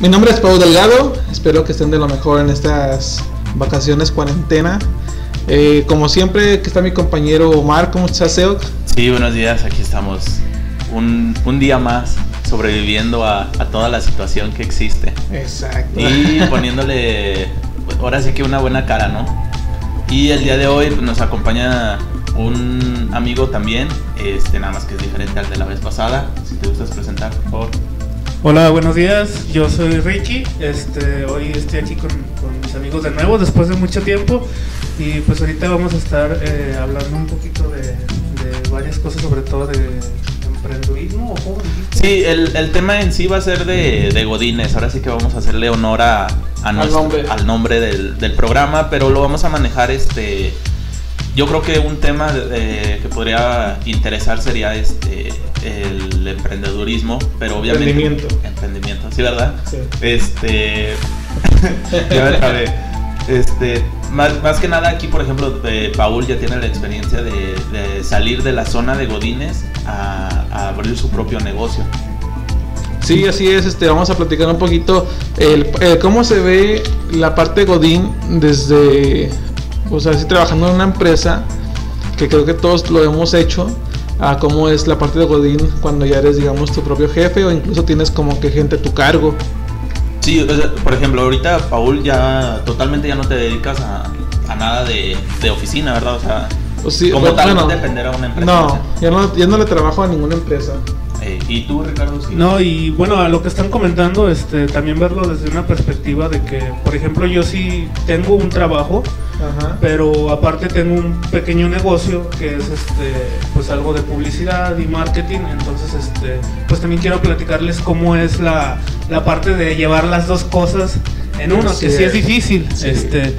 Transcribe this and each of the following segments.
Mi nombre es Pau Delgado, espero que estén de lo mejor en estas vacaciones cuarentena. Eh, como siempre, que está mi compañero Omar, ¿cómo estás, Seok? Sí, buenos días, aquí estamos. Un, un día más sobreviviendo a, a, toda la situación que existe. Exacto. Y poniéndole, ahora sí que una buena cara, ¿no? Y el día de hoy nos acompaña un amigo también, este, nada más que es diferente al de la vez pasada. Si te gustas presentar, por favor. Hola, buenos días. Yo soy Richie. Este, hoy estoy aquí con, con, mis amigos de nuevo después de mucho tiempo. Y pues ahorita vamos a estar eh, hablando un poquito de, de, varias cosas, sobre todo de emprendurismo. ¿o cómo sí, el, el, tema en sí va a ser de, de Godines. Ahora sí que vamos a hacerle honor a, a nuestro, al nombre, al nombre del, del, programa, pero lo vamos a manejar este. Yo creo que un tema de, que podría interesar sería este el emprendedurismo, pero obviamente emprendimiento, emprendimiento sí, ¿verdad? Sí. Este, ya a ver, este, más, más, que nada aquí, por ejemplo, eh, Paul ya tiene la experiencia de, de, salir de la zona de Godines a, a abrir su propio negocio. Sí, así es. Este, vamos a platicar un poquito el, el, cómo se ve la parte de Godín desde, o sea, así trabajando en una empresa que creo que todos lo hemos hecho a cómo es la parte de Godín cuando ya eres, digamos, tu propio jefe o incluso tienes como que gente a tu cargo. Sí, o sea, por ejemplo, ahorita Paul ya totalmente ya no te dedicas a, a nada de, de, oficina, ¿verdad? O sea, sí, como bueno, tal no depender a una empresa. No, ya no, ya no le trabajo a ninguna empresa. Eh, ¿Y tú, Ricardo? Sí. No, y bueno, a lo que están comentando, este, también verlo desde una perspectiva de que, por ejemplo, yo sí tengo un trabajo, Ajá. pero aparte tengo un pequeño negocio que es este, pues algo de publicidad y marketing, entonces este, pues también quiero platicarles cómo es la, la parte de llevar las dos cosas en uno, Sí que sí es. es difícil, Sí. este,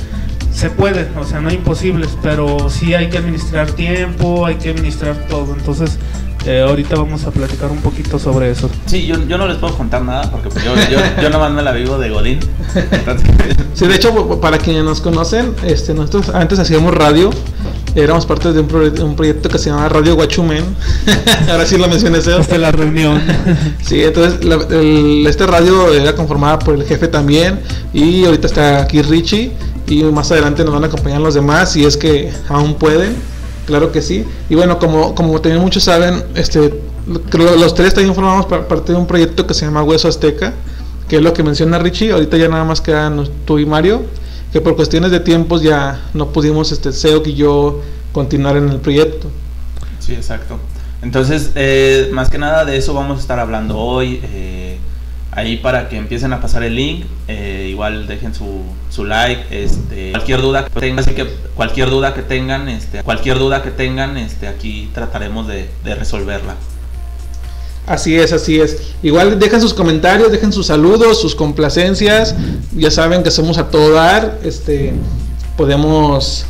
se puede, o sea, no imposibles, pero sí hay que administrar tiempo, hay que administrar todo, entonces eh, ahorita vamos a platicar un poquito sobre eso. Sí, yo, yo no les puedo contar nada porque pues, yo, yo, yo nomás me la vivo de Godín. Entonces, Sí, de hecho, para quienes nos conocen, este, nosotros antes hacíamos radio, éramos parte de un, proye- un proyecto que se llamaba Radio Guachumen. Ahora sí lo mencioné. Hasta la reunión. Sí, entonces la, el, este radio era conformada por el jefe también y ahorita está aquí Richie y más adelante nos van a acompañar los demás si es que aún pueden, claro que sí. Y bueno, como, como también muchos saben, este, los tres también formamos par- parte de un proyecto que se llama Hueso Azteca, que es lo que menciona Richie, ahorita ya nada más quedan tú y Mario, que por cuestiones de tiempos ya no pudimos, este, Seok y yo, continuar en el proyecto. sí, exacto. Entonces, eh, más que nada de eso vamos a estar hablando hoy. eh, ahí para que empiecen a pasar el link, eh, igual dejen su, su like, este, cualquier duda que tengan, así que cualquier duda que tengan, este, cualquier duda que tengan, este, aquí trataremos de, resolverla. Así es, así es. Igual dejen sus comentarios, dejen sus saludos, sus complacencias. Ya saben que somos a todo dar. Podemos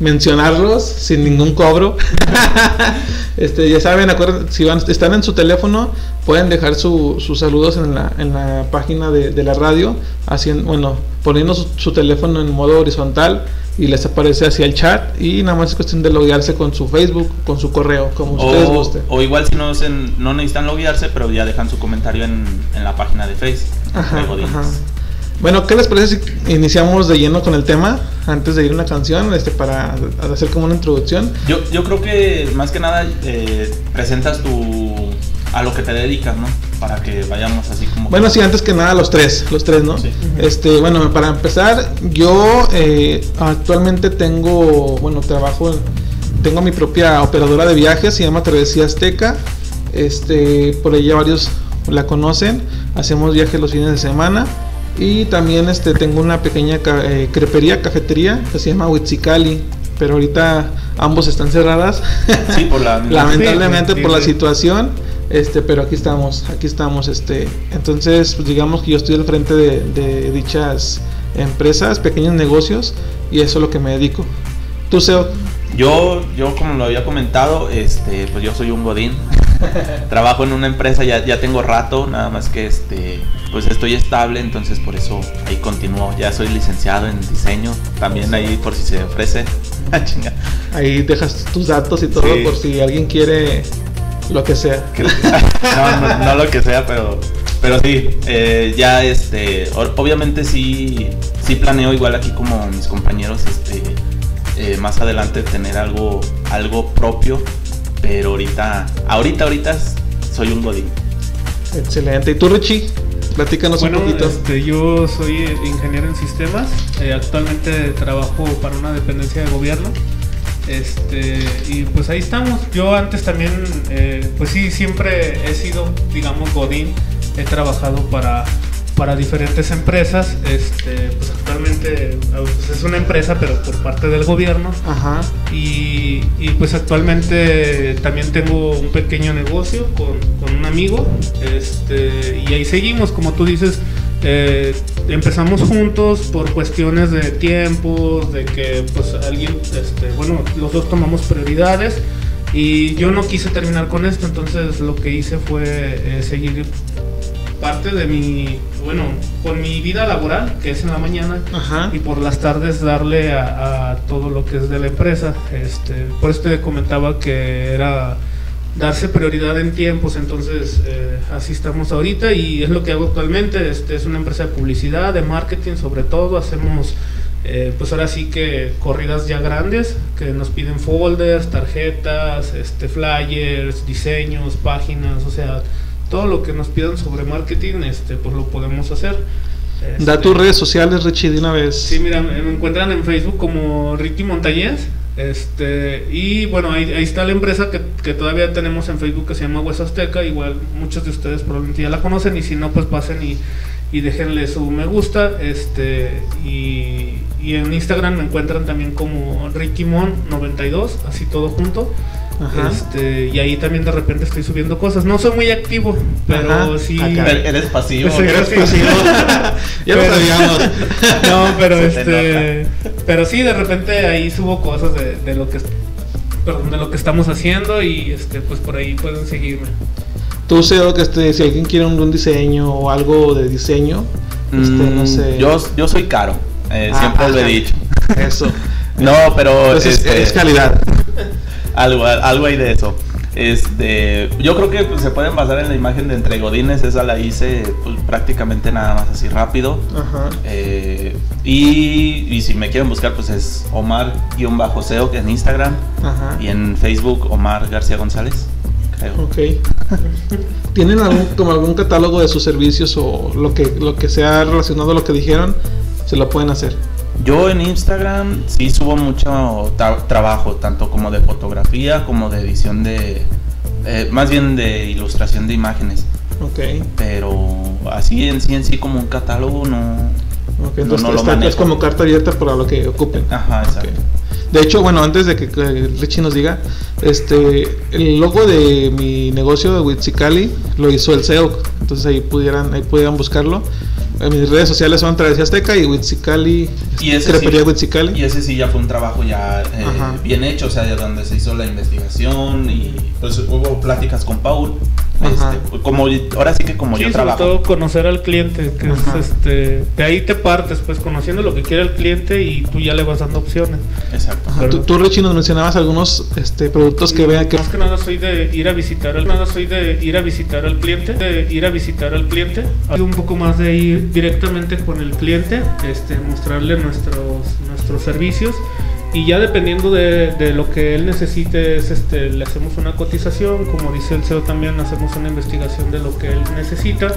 mencionarlos sin ningún cobro. este, ya saben, acuerden, si van, están en su teléfono, pueden dejar su- sus saludos en la, en la página de, de la radio, haciendo, bueno, poniendo su, su teléfono en modo horizontal y les aparece hacia el chat y nada más es cuestión de loguearse con su Facebook, con su correo, como ustedes O, gusten. o igual si no, no necesitan loguearse, pero ya dejan su comentario en, en la página de Face. Ajá, de Godínez. ajá. Bueno, ¿qué les parece si iniciamos de lleno con el tema antes de ir a una canción, este, para hacer como una introducción? Yo, yo creo que más que nada eh, presentas tu a lo que te dedicas, ¿no? Para que vayamos así como. Bueno, sí, antes que nada los tres, los tres, ¿no? Sí. Este, bueno, para empezar, yo eh, actualmente tengo, bueno, trabajo, en- tengo mi propia operadora de viajes, se llama Travesía Azteca. Este, por ella varios la conocen. Hacemos viajes los fines de semana. Y también este, tengo una pequeña ca- eh, crepería, cafetería, que se llama Huitzicali. Pero ahorita ambos están cerradas. Sí, por la. Lamentablemente Sí, por la situación, este, pero aquí estamos, aquí estamos, este, entonces pues, digamos que yo estoy al frente de, de dichas empresas, pequeños negocios y eso es lo que me dedico. Tú Seo, Yo, yo como lo había comentado, este, pues yo soy un godín. Trabajo en una empresa, ya, ya tengo rato, nada más que este, pues estoy estable, entonces por eso ahí continúo. Ya soy licenciado en diseño, también ahí por si se ofrece. Ah, chinga. ahí dejas tus datos y todo Sí. por si alguien quiere lo que sea. No, no, no lo que sea, pero, Pero sí, eh, ya este, obviamente sí, sí planeo igual aquí como mis compañeros, este, eh, más adelante tener algo, algo propio, pero ahorita, ahorita, ahorita soy un godín. Excelente. ¿Y tú, Richie? Platícanos bueno, un poquito. Este, yo soy ingeniero en sistemas. Eh, actualmente trabajo para una dependencia de gobierno. Este, y pues ahí estamos. Yo antes también, pues sí, siempre he sido, digamos, Godín he trabajado para, para diferentes empresas. Este, pues actualmente pues, es una empresa, pero por parte del gobierno. Ajá. Y, y, pues actualmente también tengo un pequeño negocio con, con un amigo. Este, y ahí seguimos, como tú dices. Eh, empezamos juntos por cuestiones de tiempos, de que pues alguien, este, bueno, los dos tomamos prioridades y yo no quise terminar con esto, entonces lo que hice fue eh, seguir parte de mi, bueno, con mi vida laboral, que es en la mañana, y por las tardes darle a, todo lo que es de la empresa. Este, por eso te comentaba que era darse prioridad en tiempos, entonces eh, así estamos ahorita y es lo que hago actualmente. Este, es una empresa de publicidad, de marketing sobre todo, hacemos... Eh, pues ahora sí que corridas ya grandes que nos piden folders, tarjetas, este, flyers, diseños, páginas, o sea, todo lo que nos pidan sobre marketing, este, pues lo podemos hacer. da tus redes sociales, Richie, de una vez. Sí, mira, me encuentran en Facebook como Ricky Montañez. Este, y bueno, ahí, ahí está la empresa que, que, todavía tenemos en Facebook que se llama Hueso Azteca. Igual muchos de ustedes probablemente ya la conocen y si no, pues pasen y, y déjenle su me gusta. Este, y, y en Instagram me encuentran también como RickyMon92, así todo junto. Este, y ahí también de repente estoy subiendo cosas. No soy muy activo, pero sí. Eres pasivo. Eres pasivo. ya lo sabíamos. no, pero este. Pero sí, de repente ahí subo cosas de, lo que perdón, de lo que estamos haciendo y este pues por ahí pueden seguirme. Tú sé que este, si alguien quiere un, diseño o algo de diseño, este, no mm, sé. Yo, yo soy caro, eh, ah, siempre lo he dicho. Eso. no, pero este, es calidad algo, algo hay de eso. Este, yo creo que pues, se pueden basar en la imagen de entre Godines, esa la hice pues, prácticamente nada más así rápido. Eh, y, y, si me quieren buscar, pues es Omar-SEO en Instagram y en Facebook Omar García González. Creo. Ok. ¿Tienen algún, como algún catálogo de sus servicios o lo que, lo que sea relacionado a lo que dijeron? Se lo pueden hacer. Yo en Instagram sí subo mucho trabajo, tanto como de fotografía como de edición de, eh, más bien de ilustración de imágenes. Ok. Pero así en sí en sí como un catálogo no. Ok, entonces no, es como carta abierta para lo que ocupen. Ajá, exacto. De hecho, bueno, antes de que, Richie nos diga, este, el logo de mi negocio de Witsicali lo hizo el SEO, entonces ahí pudieran, ahí pudieran buscarlo. Mis redes sociales son Travesía Azteca y Witsicali. Y ese, sí, y ese sí ya fue un trabajo ya eh, bien hecho, o sea, de donde se hizo la investigación y pues hubo pláticas con Paul. Este, como ahora sí que como yo trabajo. Sobre todo conocer al cliente, que es este, de ahí te partes, pues conociendo lo que quiere el cliente y tú ya le vas dando opciones. Exacto. tú, tú, Richie, nos mencionabas algunos este, productos que vea que más que nada soy de ir a visitar al nada soy de ir a visitar al cliente, de ir a visitar al cliente, un poco más de ir directamente con el cliente, este, mostrarle nuestros nuestros servicios y ya dependiendo de, lo que él necesite es este le hacemos una cotización como dice el CEO también hacemos una investigación de lo que él necesita.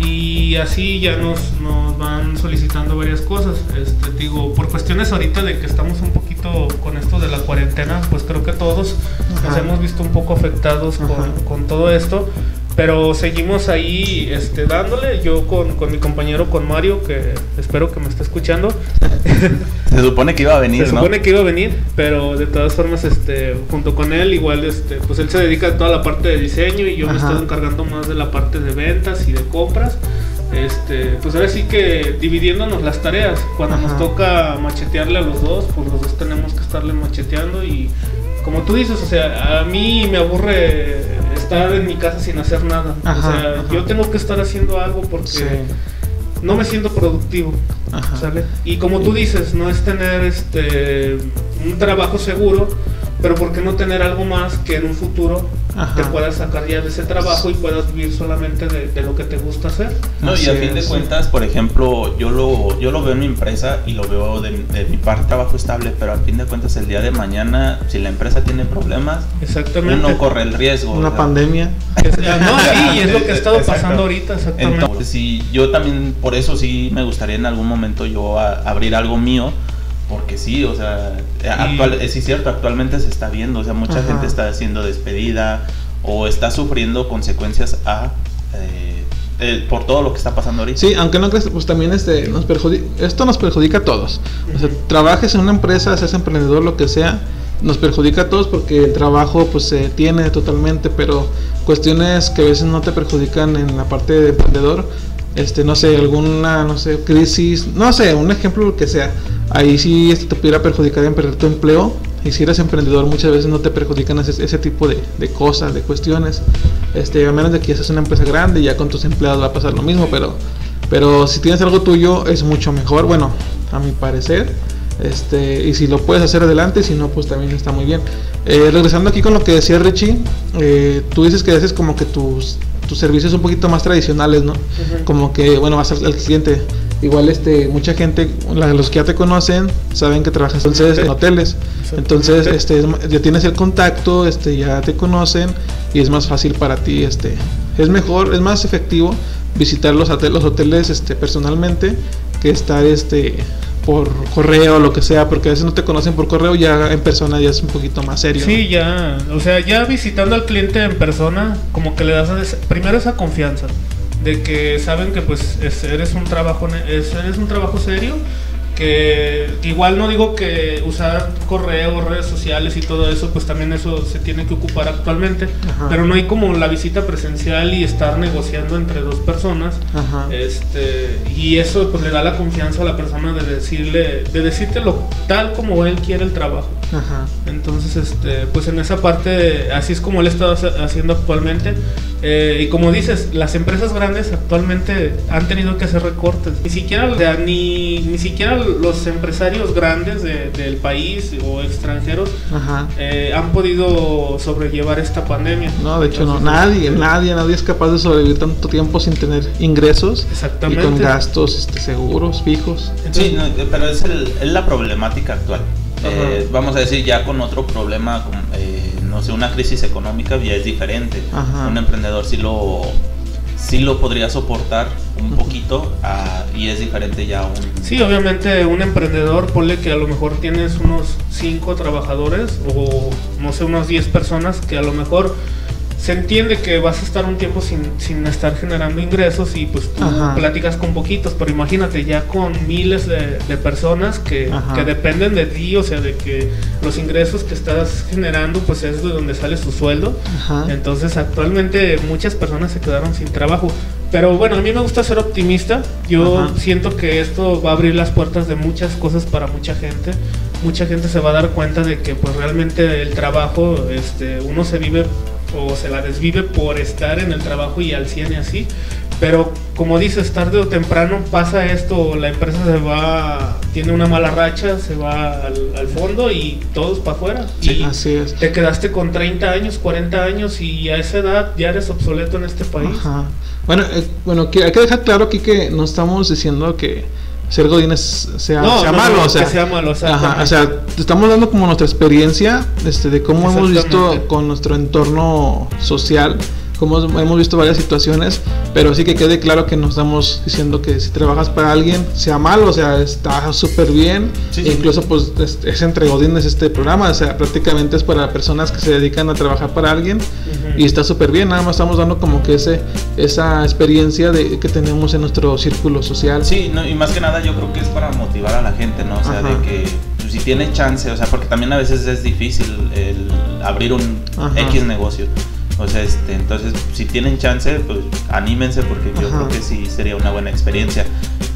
Y así ya nos, nos van solicitando varias cosas. Este digo por cuestiones ahorita de que estamos un poquito con esto de la cuarentena pues creo que todos nos hemos visto un poco afectados con, con todo esto pero seguimos ahí este, dándole, yo con, con, mi compañero, con Mario, que espero que me esté escuchando. Se supone que iba a venir, Se supone que iba a venir, pero de todas formas, este, junto con él, igual, este, pues él se dedica a toda la parte de diseño y yo me estoy encargando más de la parte de ventas y de compras. Este, pues ahora sí que dividiéndonos las tareas. Cuando nos toca machetearle a los dos, pues los dos tenemos que estarle macheteando y como tú dices, o sea, a mí me aburre estar en mi casa sin hacer nada. o sea, yo tengo que estar haciendo algo porque no me siento productivo. ¿sale? Y como tú dices, no es tener este un trabajo seguro, pero ¿por qué no tener algo más que en un futuro te puedas sacar ya de ese trabajo y puedas vivir solamente de, lo que te gusta hacer. No, y a fin de cuentas, por ejemplo, yo lo, yo lo veo en mi empresa y lo veo de, mi parte trabajo estable, pero a fin de cuentas el día de mañana, si la empresa tiene problemas, Exactamente. uno corre el riesgo. Una pandemia. no, sí, y es lo que ha estado pasando ahorita, exactamente. Entonces, sí, yo también, por eso sí me gustaría en algún momento yo abrir algo mío porque sí, o sea, actual, es cierto, actualmente se está viendo, o sea, mucha gente está siendo despedida o está sufriendo consecuencias a eh, eh, por todo lo que está pasando ahorita. Sí, aunque no crees, pues también este nos perjudica, esto nos perjudica a todos. O sea, trabajes en una empresa, seas emprendedor, lo que sea, nos perjudica a todos porque el trabajo pues se tiene totalmente, pero cuestiones que a veces no te perjudican en la parte de emprendedor, este no sé, alguna no sé, crisis, no sé, un ejemplo que sea ahí sí te pudiera perjudicar en perder tu empleo. Y si eres emprendedor, muchas veces no te perjudican ese, ese tipo de, de, cosas, de cuestiones. Este, a menos de que seas una empresa grande y ya con tus empleados va a pasar lo mismo, pero, pero si tienes algo tuyo es mucho mejor, bueno, a mi parecer. Este, y si lo puedes hacer adelante, si no, pues también está muy bien. Eh, regresando aquí con lo que decía Richie, eh, tú dices que haces como que tus, tus servicios un poquito más tradicionales, ¿no? Como que, bueno, vas al cliente. Igual este mucha gente los que ya te conocen saben que trabajas entonces en hoteles. Entonces este ya tienes el contacto este ya te conocen y es más fácil para ti este es mejor es más efectivo visitar los hoteles, los hoteles este personalmente que estar este por correo o lo que sea, porque a veces no te conocen por correo, ya en persona ya es un poquito más serio. Sí, ya, o sea, ya visitando al cliente en persona, como que le das primero esa confianza de que saben que pues eres un trabajo eres un trabajo serio que igual no digo que usar correo, redes sociales y todo eso, pues también eso se tiene que ocupar actualmente, pero no hay como la visita presencial y estar negociando entre dos personas, este y eso pues le da la confianza a la persona de decirle, de decírtelo tal como él quiere el trabajo. Entonces, este, pues en esa parte, así es como él está haciendo actualmente. Eh, y como dices, las empresas grandes actualmente han tenido que hacer recortes. Ni siquiera, ni, ni siquiera los empresarios grandes del país o extranjeros eh, han podido sobrellevar esta pandemia. No, de hecho no, nadie, nadie, nadie es capaz de sobrevivir tanto tiempo sin tener ingresos Exactamente. y con gastos este, seguros, fijos. Sí, pero es, es la problemática actual. Eh, vamos a decir, ya con otro problema, eh, no sé, una crisis económica ya es diferente. Un emprendedor sí lo, sí lo podría soportar un poquito ah, y es diferente ya un... Sí, obviamente un emprendedor, ponle que a lo mejor tienes unos 5 trabajadores o no sé, unos 10 personas que a lo mejor se entiende que vas a estar un tiempo sin, sin estar generando ingresos y pues tú platicas con poquitos, pero imagínate ya con miles de, personas que, que, dependen de ti, o sea, de que los ingresos que estás generando pues es de donde sale su sueldo. Entonces actualmente muchas personas se quedaron sin trabajo. Pero bueno, a mí me gusta ser optimista. Yo siento que esto va a abrir las puertas de muchas cosas para mucha gente. Mucha gente se va a dar cuenta de que pues realmente el trabajo, este, uno se vive o se la desvive por estar en el trabajo y al 100 y así. Pero como dices, tarde o temprano pasa esto, la empresa se va, tiene una mala racha, se va al, fondo y todos para afuera. y así es. Te quedaste con 30 años, 40 años y a esa edad ya eres obsoleto en este país. Bueno, eh, bueno, hay que dejar claro aquí que no estamos diciendo que ser Godín sea, sea malo, o sea, sea malo, o sea, estamos dando como nuestra experiencia este, de cómo hemos visto con nuestro entorno social como hemos visto varias situaciones, pero sí que quede claro que nos estamos diciendo que si trabajas para alguien, sea malo, o sea, está súper bien, e incluso pues es, entre godines este programa, o sea, prácticamente es para personas que se dedican a trabajar para alguien y está súper bien, nada más estamos dando como que ese esa experiencia de que tenemos en nuestro círculo social. Sí, no, y más que nada yo creo que es para motivar a la gente, ¿no? O sea, de que pues, si tiene chance, o sea, porque también a veces es difícil el abrir un X negocio. O sea, este, entonces, si tienen chance, pues anímense porque yo creo que sí sería una buena experiencia.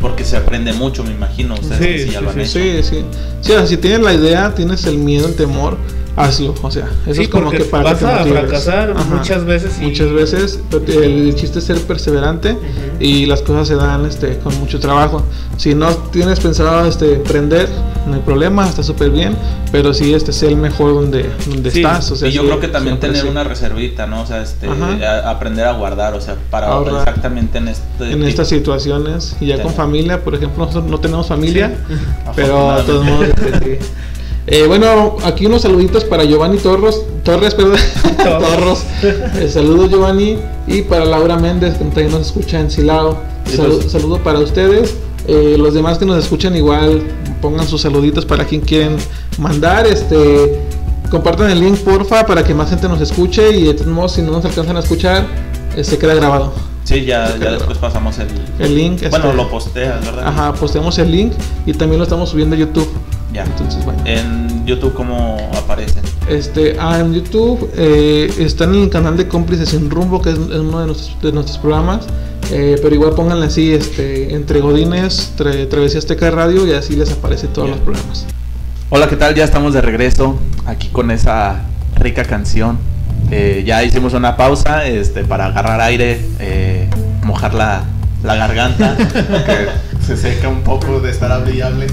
Porque se aprende mucho, me imagino. Ustedes sí, sí, sí, Sí, sí. si tienes la idea, tienes el miedo, el temor, hazlo. O sea, eso Sí, es como que para vas que te a motives. fracasar Ajá. muchas veces y- Muchas veces. pero El chiste es ser perseverante Ujú. y las cosas se dan este, con mucho trabajo. Si no tienes pensado este, emprender, no hay problema, está súper bien. Pero sí, este, sé el mejor donde, donde Sí, estás. O sea, y yo sí, creo que también tener una reservita, ¿no? O sea, este, a- aprender a guardar, o sea, para Ahorrar. exactamente en este en tipo- estas situaciones y ya con familia, por ejemplo, nosotros no tenemos familia, Sí. pero todos modos, este, sí. Eh, bueno, aquí unos saluditos para Giovanni Torres, Torres, perdón, Torros. Eh, saludos Giovanni y para Laura Méndez que también nos escucha en Silao. Saludo para ustedes. Eh, los demás que nos escuchan igual pongan sus saluditos para quien quieren mandar. Este, compartan el link porfa para que más gente nos escuche y de todos modos si no nos alcanzan a escuchar, se queda grabado. Sí, ya, ya después pasamos el, El link, Bueno, este- lo posteas, ¿verdad? Ajá, posteamos el link y también lo estamos subiendo a YouTube. Ya. Entonces, bueno. En YouTube, ¿cómo aparecen? Este, ah, en YouTube eh, está en el canal de Cómplices sin Rumbo, que es, es uno de nuestros, de nuestros programas. Eh, pero igual pónganle así, este, entre Godines, tra- Travesía Azteca Radio y así les aparece todos Ya. los programas. Hola, ¿qué tal? Ya estamos de regreso aquí con esa rica canción. Eh, ya hicimos una pausa este, para agarrar aire, eh, mojar la, la garganta, que se seca un poco de estar hable y hable.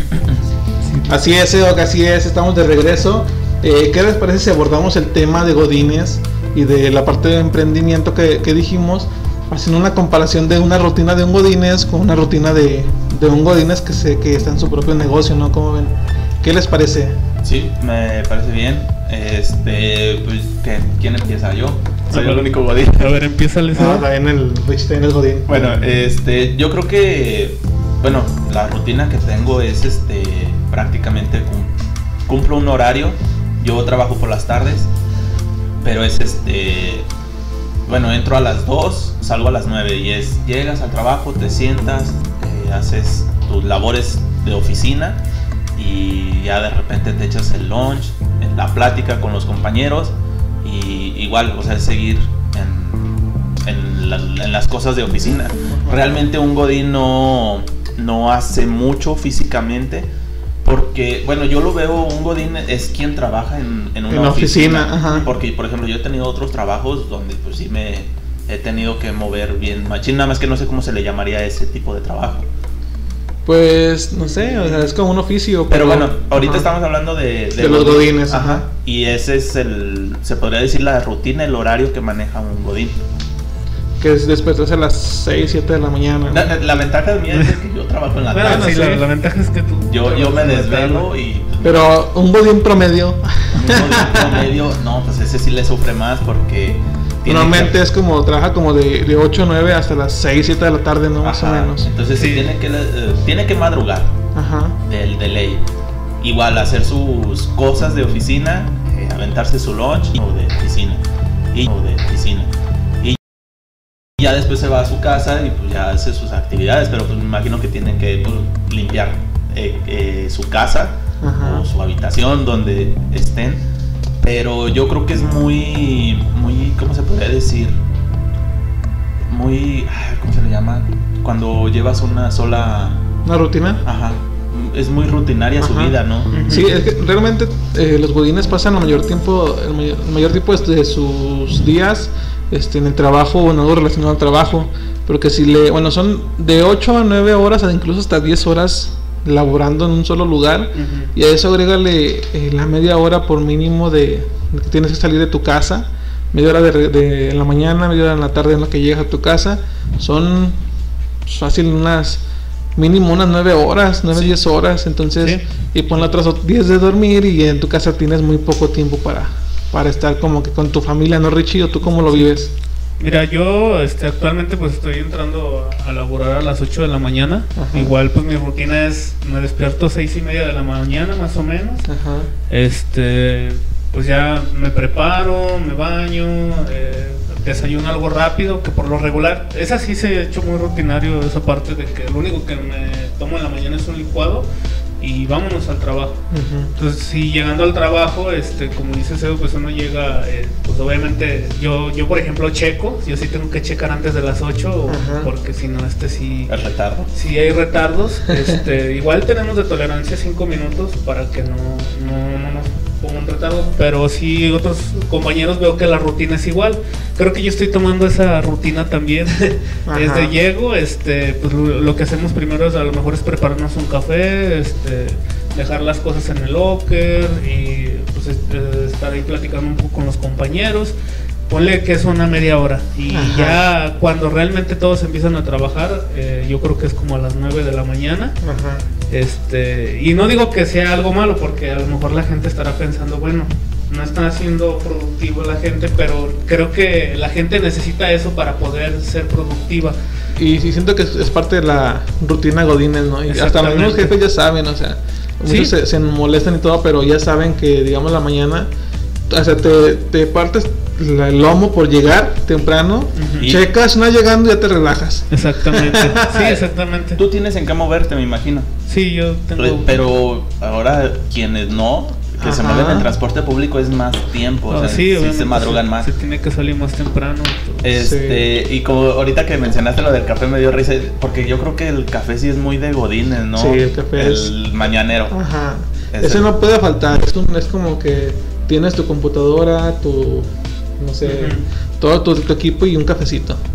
Así es, Edoc, así es, estamos de regreso. Eh, ¿Qué les parece si abordamos el tema de Godines y de la parte de emprendimiento que, que dijimos? Haciendo una comparación de una rutina de un Godines con una rutina de, de un Godines que, se, que está en su propio negocio, ¿no? ¿Cómo ven? ¿Qué les parece? Sí, me parece bien. Este, pues, ¿qué? ¿quién empieza? Yo. Soy A el único godín. A ver, empieza el Ah, en el Rich en el Godín. Bueno, este, yo creo que, bueno, la rutina que tengo es, este, prácticamente cum- cumplo un horario. Yo trabajo por las tardes, pero es, este, bueno, entro a las 2, salgo a las 9 y es, llegas al trabajo, te sientas, eh, haces tus labores de oficina y ya de repente te echas el lunch, la plática con los compañeros y igual, o sea, es seguir en, en la- en las cosas de oficina. Realmente un Godín no, no hace mucho físicamente porque, bueno, yo lo veo, un Godín es quien trabaja en, en una En oficina, ajá. Porque, por ejemplo, yo he tenido otros trabajos donde pues sí me he tenido que mover bien machín, nada más que no sé cómo se le llamaría ese tipo de trabajo. Pues no sé, o sea, es como un oficio. Pero bueno, ahorita ajá. estamos hablando de, De los godines, ajá. Y ese es el, se podría decir la rutina, el horario que maneja un godín. Que es despertarse a las 6, 7 de la mañana. La, la ventaja de mí es que yo trabajo en la Bueno, tarde. sí, la, la ventaja es que tú. Yo, yo me desvelo y Pero un Godín promedio. un godín promedio, no, pues ese sí le sufre más porque Normalmente que- es como, trabaja como de, de 8 a 9 hasta las 6, 7 de la tarde, ¿no? Más Ajá, o menos. Entonces sí Sí. tiene que eh, tiene que madrugar. Ajá. del de ley. Igual hacer sus cosas de oficina, eh, aventarse su lunch o de oficina. Y, o de oficina. Y ya después se va a su casa y pues ya hace sus actividades, pero pues me imagino que tienen que pues, limpiar eh, eh, su casa Ajá. o su habitación donde estén. Pero yo creo que es muy, muy, ¿cómo se podría decir? Muy, ¿cómo se le llama? Cuando llevas una sola Una rutina. Ajá. Es muy rutinaria su Ajá. vida, ¿no? Sí, es que realmente eh, los godines pasan el mayor tiempo, el mayor, el mayor tiempo de sus días este, en el trabajo o en algo relacionado al trabajo. Porque si le, bueno, son de 8 a 9 horas, incluso hasta 10 horas laborando en un solo lugar. Y a eso agrégale eh, la media hora por mínimo de, de que tienes que salir de tu casa. Media hora de, de en la mañana, media hora en la tarde en la que llegas a tu casa. Son fácil unas mínimo unas 9 horas, 9, Sí. 10 horas. Entonces, Sí. y pon otras 10 de dormir y en tu casa tienes muy poco tiempo para, para estar como que con tu familia, ¿no, Richie? ¿O tú cómo lo vives? Mira, yo este, actualmente pues estoy entrando a, a laborar a las 8 de la mañana. Ajá. Igual pues mi rutina es, me despierto seis y media de la mañana más o menos. Ajá. Este, pues ya me preparo, me baño, eh, desayuno algo rápido, que por lo regular, es así se ha hecho muy rutinario esa parte de que lo único que me tomo en la mañana es un licuado y vámonos al trabajo. Entonces, si llegando al trabajo, este, como dice Edu, pues uno llega, eh, pues obviamente, yo, yo por ejemplo checo, yo sí tengo que checar antes de las 8, porque si no, este sí... ¿El retardo? Si hay retardos, este, igual tenemos de tolerancia 5 minutos para que no, no, no nos ponga un retardo, pero si otros compañeros veo que la rutina es igual. Creo que yo estoy tomando esa rutina también. Desde llego, este, pues lo, que hacemos primero es a lo mejor es prepararnos un café, este, dejar las cosas en el locker y pues este, estar ahí platicando un poco con los compañeros. Ponle que es una media hora y ya cuando realmente todos empiezan a trabajar, eh, yo creo que es como a las 9 de la mañana. Este, y no digo que sea algo malo porque a lo mejor la gente estará pensando, bueno, no están haciendo productivo la gente, pero creo que la gente necesita eso para poder ser productiva. Y sí siento que es, parte de la rutina Godines, ¿no? Y hasta los mismos jefes ya saben, o sea, muchos se, se, molestan y todo, pero ya saben que, digamos, la mañana, o sea, te, te partes el lomo por llegar temprano, checas, no llegando ya te relajas. Exactamente. sí, exactamente. Tú tienes en qué moverte, me imagino. Sí, yo tengo. Pero ahora quienes no, que se mueven en transporte público es más tiempo, o sea, sí, se madrugan más. Se tiene que salir más temprano. Este, y como ahorita que mencionaste lo del café me dio risa, porque yo creo que el café sí es muy de godines, ¿no? Sí, el café el mañanero. Ajá. Ese no puede faltar, es, un, es como que tienes tu computadora, tu no sé, todo tu, equipo y un cafecito.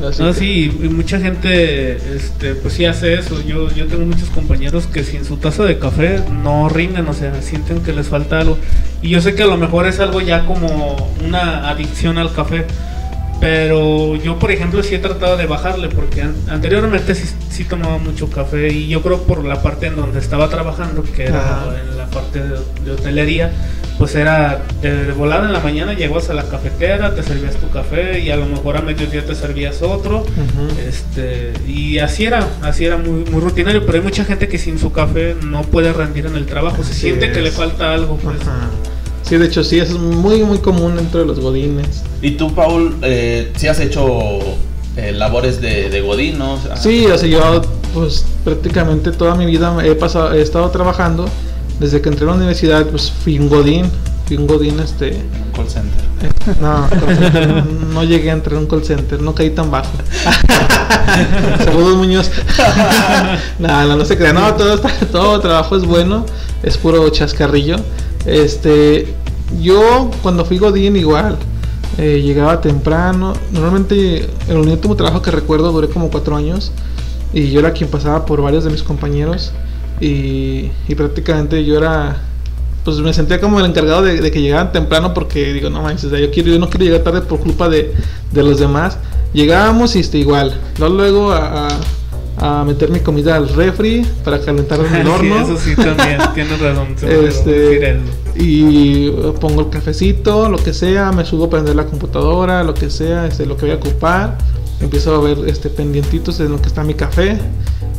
no, sí, y mucha gente, este, pues sí hace eso. Yo, yo tengo muchos compañeros que sin su taza de café no rinden, o sea, sienten que les falta algo. Y yo sé que a lo mejor es algo ya como una adicción al café. Pero yo, por ejemplo, sí he tratado de bajarle, porque anteriormente sí, tomaba mucho café y yo creo por la parte en donde estaba trabajando, que era en la parte de hotelería, pues era de volada en la mañana llegabas a la cafetera, te servías tu café y a lo mejor a mediodía te servías otro. este Y así era, así era muy, muy rutinario, pero hay mucha gente que sin su café no puede rendir en el trabajo, se siente que le falta algo. Pues. Sí, de hecho sí, eso es muy, muy común entre los godines. ¿Y tú, Paul, eh, sí has hecho eh, labores de, de godín, no? sí, o sea, yo pues prácticamente toda mi vida he, pasado, he estado trabajando desde que entré a la universidad, pues fui un godín, fui un godín este... Call center. Eh, no, no llegué a entrar en un call center, no caí tan bajo. Saludos Muñoz. no, no, no se crea, no, todo, todo trabajo es bueno, es puro chascarrillo. Este, yo cuando fui godín igual, eh, llegaba temprano. Normalmente el último trabajo que recuerdo duré como cuatro años y yo era quien pasaba por varios de mis compañeros. Y, prácticamente yo era pues me sentía como el encargado de, que llegaran temprano porque digo, no manches, yo quiero, yo no quiero llegar tarde por culpa de, los demás. Llegábamos y este, igual, luego, luego a, a, meter mi comida al refri para calentar en el horno. eso sí también, tienes razón. Este, y pongo el cafecito, lo que sea, me subo a prender la computadora, lo que sea, este, lo que voy a ocupar. Empiezo a ver este pendientitos de lo que está mi café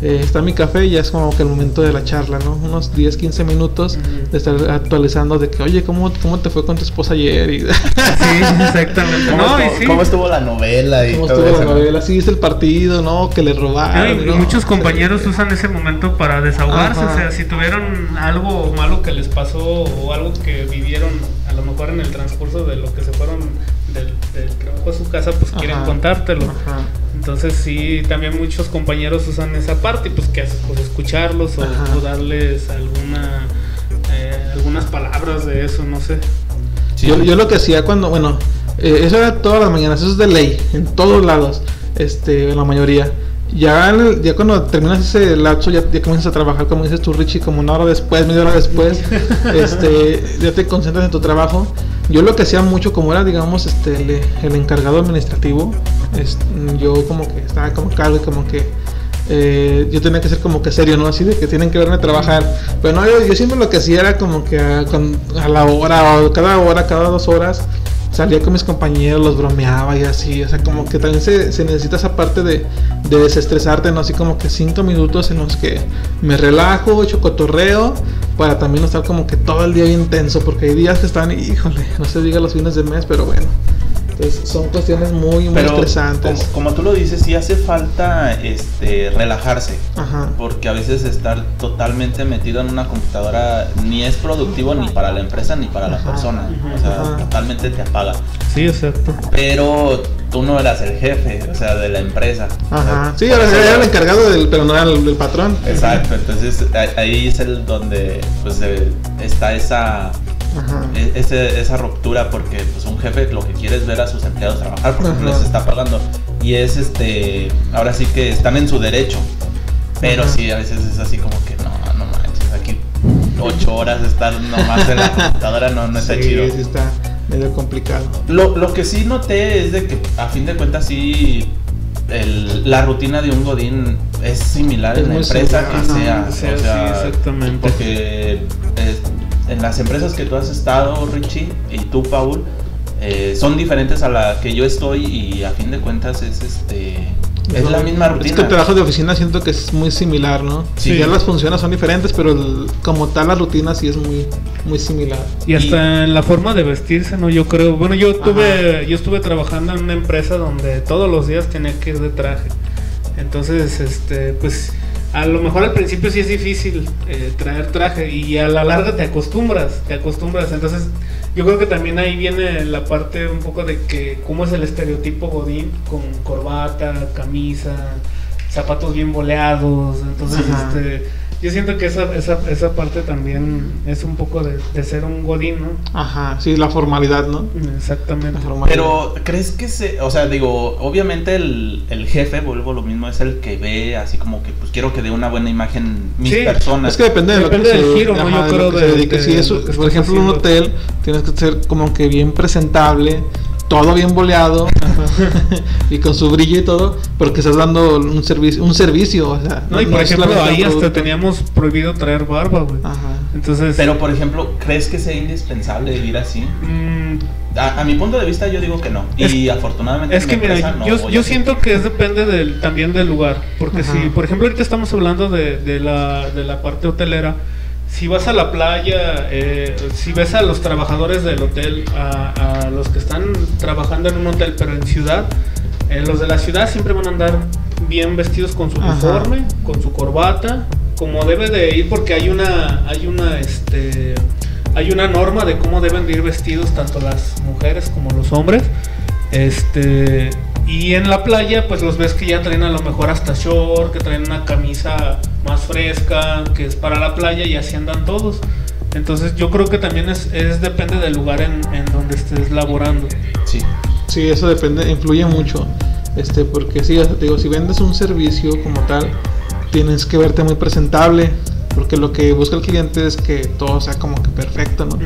eh, está mi café y ya es como que el momento de la charla, ¿no? Unos 10, 15 minutos de estar actualizando de que, oye, ¿cómo, cómo te fue con tu esposa ayer? sí, exactamente. ¿Cómo, estuvo, la novela? Y ¿Cómo estuvo la novela? Sí, es el partido, ¿no? Que le robaron. Muchos compañeros usan ese momento para desahogarse, o sea, si tuvieron algo malo que les pasó o algo que vivieron a lo mejor en el transcurso de lo que se fueron del, trabajo a su casa, pues quieren contártelo. Entonces sí, también muchos compañeros usan esa parte, pues que haces, pues escucharlos o, darles alguna eh, algunas palabras de eso, no sé. Yo, yo, lo que hacía cuando, bueno, eh, eso era todas las mañanas, eso es de ley, en todos lados, este, en la mayoría. Ya, ya cuando terminas ese lapso, ya, ya comienzas a trabajar, como dices tú, Richie, como una hora después, media hora después, este, ya te concentras en tu trabajo. Yo lo que hacía mucho, como era, digamos, este, el, encargado administrativo, yo como que estaba como cargo y como que eh, yo tenía que ser como que serio, ¿no? Así de que tienen que verme trabajar. Pero no, yo, siempre lo que hacía era como que a, a, la hora, o cada hora, cada dos horas, salía con mis compañeros, los bromeaba y así, o sea, como que también se, necesita esa parte de, desestresarte, ¿no? Así como que cinco minutos en los que me relajo, echo cotorreo, para también no estar como que todo el día bien tenso, porque hay días que están, híjole, no se diga los fines de mes, pero bueno. Entonces son cuestiones muy, muy estresantes. Como, como, tú lo dices, sí hace falta este, relajarse. Ajá. Porque a veces estar totalmente metido en una computadora ni es productivo ni para la empresa ni para la persona. O sea, totalmente te apaga. Sí, exacto. Pero tú no eras el jefe, o sea, de la empresa. Ajá. Sí, era, el encargado del, pero no era el, patrón. Exacto. Entonces ahí es el donde pues está esa e, esa ruptura porque pues un jefe lo que quiere es ver a sus empleados trabajar porque les está pagando. Y es este ahora sí que están en su derecho. Pero sí a veces es así como que no no manches aquí ocho horas estar nomás en la computadora no, no está chido sí está medio complicado. Lo, lo que sí noté es de que a fin de cuentas sí el, la rutina de un godín es similar en la empresa que sea, o sea, exactamente. porque en las empresas que tú has estado, Richie, y tú, Paul, eh, son diferentes a la que yo estoy y a fin de cuentas es este es la misma rutina. Es que el trabajo de oficina siento que es muy similar, ¿no? Sí. Ya las funciones son diferentes, pero como tal la rutina sí es muy muy similar. Y hasta en la forma de vestirse, ¿no? Yo creo, bueno, yo tuve yo estuve trabajando en una empresa donde todos los días tenía que ir de traje. Entonces, este, pues a lo mejor al principio sí es difícil eh, traer traje y a la larga te acostumbras, te acostumbras. Entonces yo creo que también ahí viene la parte un poco de que cómo es el estereotipo godín con corbata, camisa, zapatos bien boleados. Entonces, este yo siento que esa, esa, esa parte también es un poco de, de, ser un godín, ¿no? Ajá, sí, la formalidad, ¿no? Exactamente. Pero, ¿crees que se, o sea, digo, obviamente el, el, jefe, vuelvo lo mismo, es el que ve así como que, pues quiero que dé una buena imagen mis sí, personas. Es que depende, de depende del giro, ¿no? Yo creo de, que si eso, por ejemplo, un hotel, tienes que ser como que bien presentable todo bien boleado y con su brillo y todo, porque estás dando un servicio, un servicio, o sea, no, y por ejemplo ahí hasta teníamos prohibido traer barba, güey. Entonces, pero por ejemplo, ¿crees que sea indispensable vivir así? Mm, a, mi punto de vista yo digo que no. y afortunadamente es que mira, yo, yo siento que es depende del, también del lugar, porque si por ejemplo ahorita estamos hablando de, de la de la parte hotelera si vas a la playa, eh, si ves a los trabajadores del hotel, a, los que están trabajando en un hotel, pero en ciudad, eh, los de la ciudad siempre van a andar bien vestidos con su uniforme, con su corbata, como debe de ir, porque hay una, hay una, este, hay una norma de cómo deben de ir vestidos tanto las mujeres como los hombres. Este, y en la playa, pues los ves que ya traen a lo mejor hasta short, que traen una camisa más fresca, que es para la playa y así andan todos. Entonces yo creo que también es, es depende del lugar en, en, donde estés laborando. Sí. Sí, eso depende, influye mucho. Este, porque sí, digo, si vendes un servicio como tal, tienes que verte muy presentable, porque lo que busca el cliente es que todo sea como que perfecto, ¿no?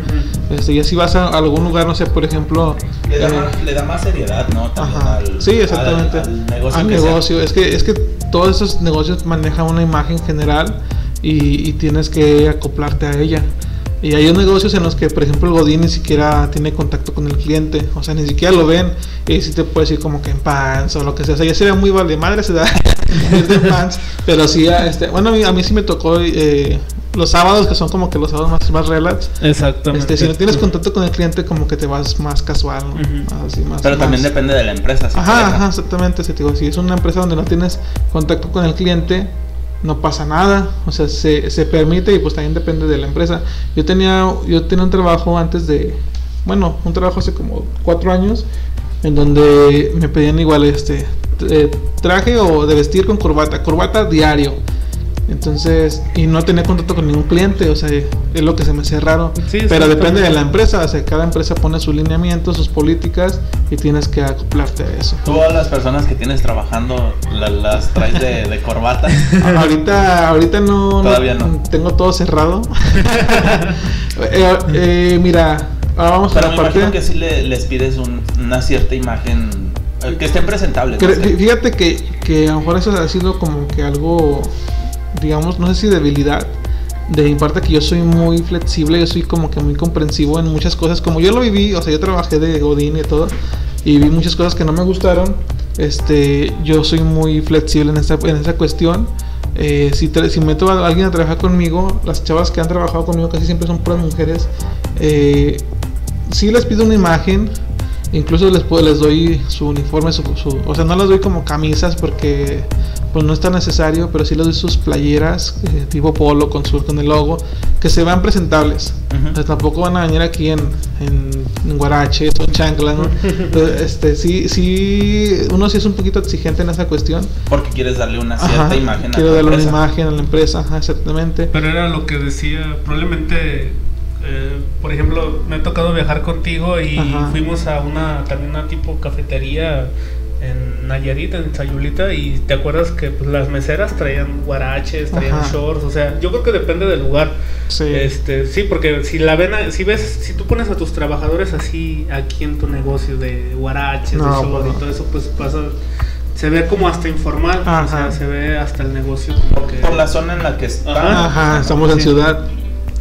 este, y así vas a algún lugar, no sé, por ejemplo... Le da, eh, más, le da más, seriedad, ¿no? Al, sí, exactamente. Al, negocio. Es que, es que todos esos negocios manejan una imagen general y, y tienes que acoplarte a ella. Y hay negocios en los que, por ejemplo, el Godín ni siquiera tiene contacto con el cliente, o sea, ni siquiera lo ven, y si te puede decir como que en pants o lo que sea, o sea, ya se ve muy vale madre se da de pants, pero sí, este, bueno, a mí, a mí sí me tocó eh, los sábados, que son como que los sábados más, más relax. Exactamente. Este, si no tienes contacto con el cliente, como que te vas más casual, Así, más, pero también depende de la empresa. Si ajá, ajá, exactamente, si, digo, si es una empresa donde no tienes contacto con el cliente, no pasa nada, o sea, se, se, permite y pues también depende de la empresa. Yo tenía, yo tenía un trabajo antes de, bueno, un trabajo hace como cuatro años, en donde me pedían igual este eh, traje o de vestir con corbata, corbata diario. Entonces, y no tenía contacto con ningún cliente, o sea, es lo que se me hace raro. Pero depende de la empresa, o sea, cada empresa pone su lineamiento, sus políticas y tienes que acoplarte a eso. Todas las personas que tienes trabajando las traes de, corbata. ahorita, ahorita no, Todavía no, Tengo todo cerrado. Eh, eh, mira, vamos a la parte. que sí les pides una cierta imagen eh, que estén presentables. Fíjate que, que a lo mejor eso ha sido como que algo digamos, no sé si debilidad de mi parte que yo soy muy flexible, yo soy como que muy comprensivo en muchas cosas, como yo lo viví, o sea, yo trabajé de Godín y todo, y vi muchas cosas que no me gustaron, este, yo soy muy flexible en esa, en esa cuestión. Eh, si, si meto a alguien a trabajar conmigo, las chavas que han trabajado conmigo casi siempre son puras mujeres, eh, sí les pido una imagen, Incluso les, puedo, les doy su uniforme, su, su- o sea, no les doy como camisas porque pues no es tan necesario, pero sí les doy sus playeras eh, tipo polo con, su, con el logo, que se vean presentables. Ujú. O sea, tampoco van a venir aquí en, en, en guaraches o en chanclas, ¿no? Entonces, este, sí, sí, uno sí es un poquito exigente en esa cuestión. Porque quieres darle una cierta Ajá, imagen a quiero tu darle una empresa. imagen a la empresa, ajá, exactamente. Pero era lo que decía, probablemente, eh, por ejemplo, me ha tocado viajar contigo y Ajá. fuimos a una, también una tipo cafetería en Nayarit, en Sayulita, y te acuerdas que pues, las meseras traían guaraches, traían Ajá. shorts, o sea, yo creo que depende del lugar. Sí. Este, sí, porque si la ven, a- si ves, si tú pones a tus trabajadores así aquí en tu negocio de guaraches, No, de short pues y todo eso, pues pasa, se ve como hasta informal, o sea, se ve hasta el negocio como que... Por la zona en la que está. Ajá. Ajá, estamos en Sí. ciudad.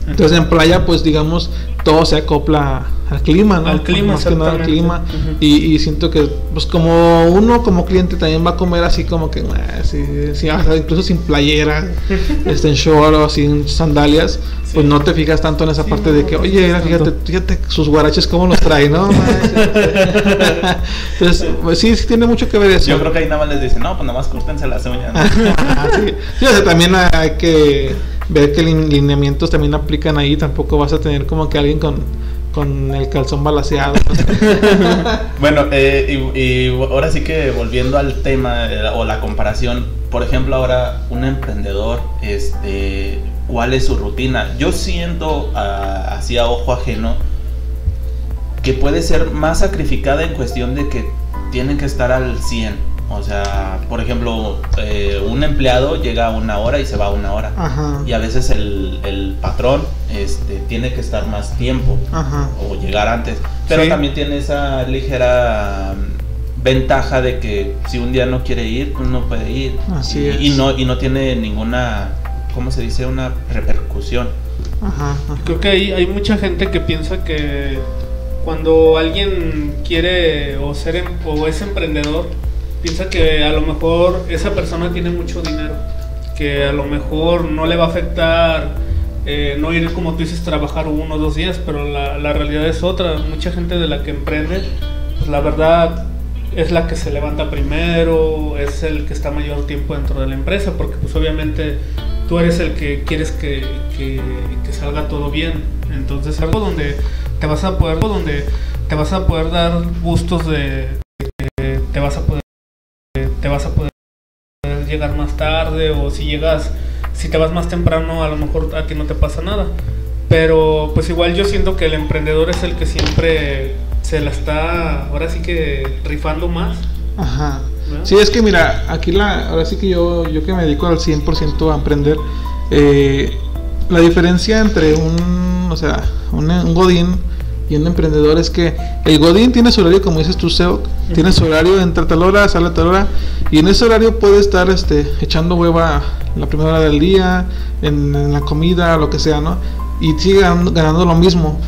Entonces en playa, pues digamos, todo se acopla al clima, ¿no? Al clima, Más que nada al clima. Y, y siento que, pues como uno como cliente también va a comer así como que, "Ah, sí, sí, hasta incluso sin playera, este, en short o sin sandalias, pues no te fijas tanto en esa Sí, parte no, de que, oye, fíjate, fíjate sus guaraches cómo los trae, ¿no? Entonces, pues sí, sí tiene mucho que ver eso. Yo creo que ahí nada más les dicen, no, pues nada más córtense las uñas. ¿no? Ajá, sí. Sí, o sea, también hay que ver lin- lineamientos también aplican ahí. Tampoco vas a tener como que alguien con, con el calzón balaseado. Bueno, eh, y, y ahora sí que volviendo al tema eh, o la comparación, por ejemplo, ahora un emprendedor, este, ¿cuál es su rutina? Yo siento ah, así a ojo ajeno que puede ser más sacrificada en cuestión de que tienen que estar al 100. O sea, por ejemplo, eh, un empleado llega a una hora y se va a una hora. Ajá. Y a veces el, el patrón este, tiene que estar más tiempo Ajá. o llegar antes. Pero Sí. también tiene esa ligera mm, ventaja de que si un día no quiere ir, pues no puede ir. Así y, es. y no y no tiene ninguna, ¿cómo se dice? Una repercusión. Ajá. ajá. Creo que hay, hay mucha gente que piensa que cuando alguien quiere o ser em- o es emprendedor, piensa que a lo mejor esa persona tiene mucho dinero, que a lo mejor no le va a afectar eh, no ir como tú dices trabajar uno o dos días, pero la, realidad es otra. Mucha gente de la que emprende, pues la verdad es la que se levanta primero, es el que está mayor tiempo dentro de la empresa, porque pues obviamente tú eres el que quieres que, que- salga todo bien. Entonces algo donde te vas a poder, donde te vas a poder dar gustos de, de te vas a poder te vas a poder llegar más tarde o si llegas si te vas más temprano a lo mejor a ti no te pasa nada pero pues igual yo siento que el emprendedor es el que siempre se la está ahora sí que rifando más Ajá. ¿verdad? Sí, es que mira, aquí la, ahora sí que yo, yo que me dedico al 100% a emprender, eh, la diferencia entre un, o sea, un, un godín y un emprendedor es que el godín tiene su horario, como dices tú, SEO, tiene su horario, entra a tal hora, sale tal hora, y en ese horario puede estar este, echando hueva la primera hora del día, en, en la comida, lo que sea, ¿no? Y sigue ganando, ganando lo mismo.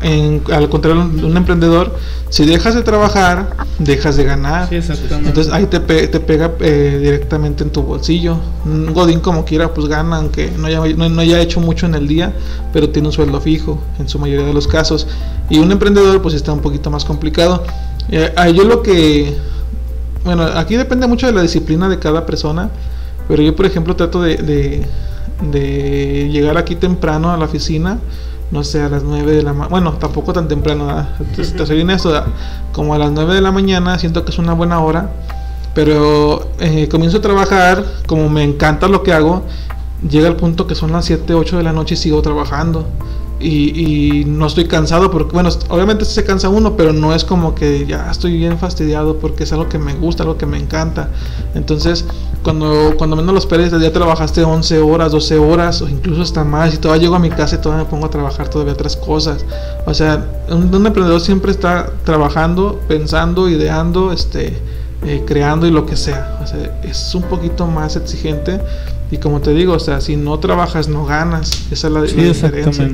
En- al contrario de un emprendedor, si dejas de trabajar, dejas de ganar. Sí, exactamente. Entonces ahí te, pe- te pega eh, directamente en tu bolsillo. Un Godín como quiera pues gana, aunque no haya, no, no haya hecho mucho en el día, pero tiene un sueldo fijo en su mayoría de los casos. Y un emprendedor pues está un poquito más complicado. Eh, yo lo que... Bueno, aquí depende mucho de la disciplina de cada persona, pero yo por ejemplo trato de, de, de llegar aquí temprano a la oficina no sé, a las 9 de la mañana, bueno, tampoco tan temprano. Entonces, te soy honesto, como a las 9 de la mañana, siento que es una buena hora, pero eh, comienzo a trabajar, como me encanta lo que hago, llega el punto que son las 7, 8 de la noche y sigo trabajando. Y, y no estoy cansado porque, bueno, obviamente se cansa uno, pero no es como que ya estoy bien fastidiado porque es algo que me gusta, algo que me encanta. Entonces, cuando, cuando menos lo esperes, ya trabajaste 11 horas, 12 horas o incluso hasta más y todavía llego a mi casa y todavía me pongo a trabajar todavía otras cosas. O sea, un, un emprendedor siempre está trabajando, pensando, ideando, este, eh, creando y lo que sea. O sea, es un poquito más exigente. Y como te digo, o sea, si no trabajas, no ganas. Esa es la, Sí, la diferencia.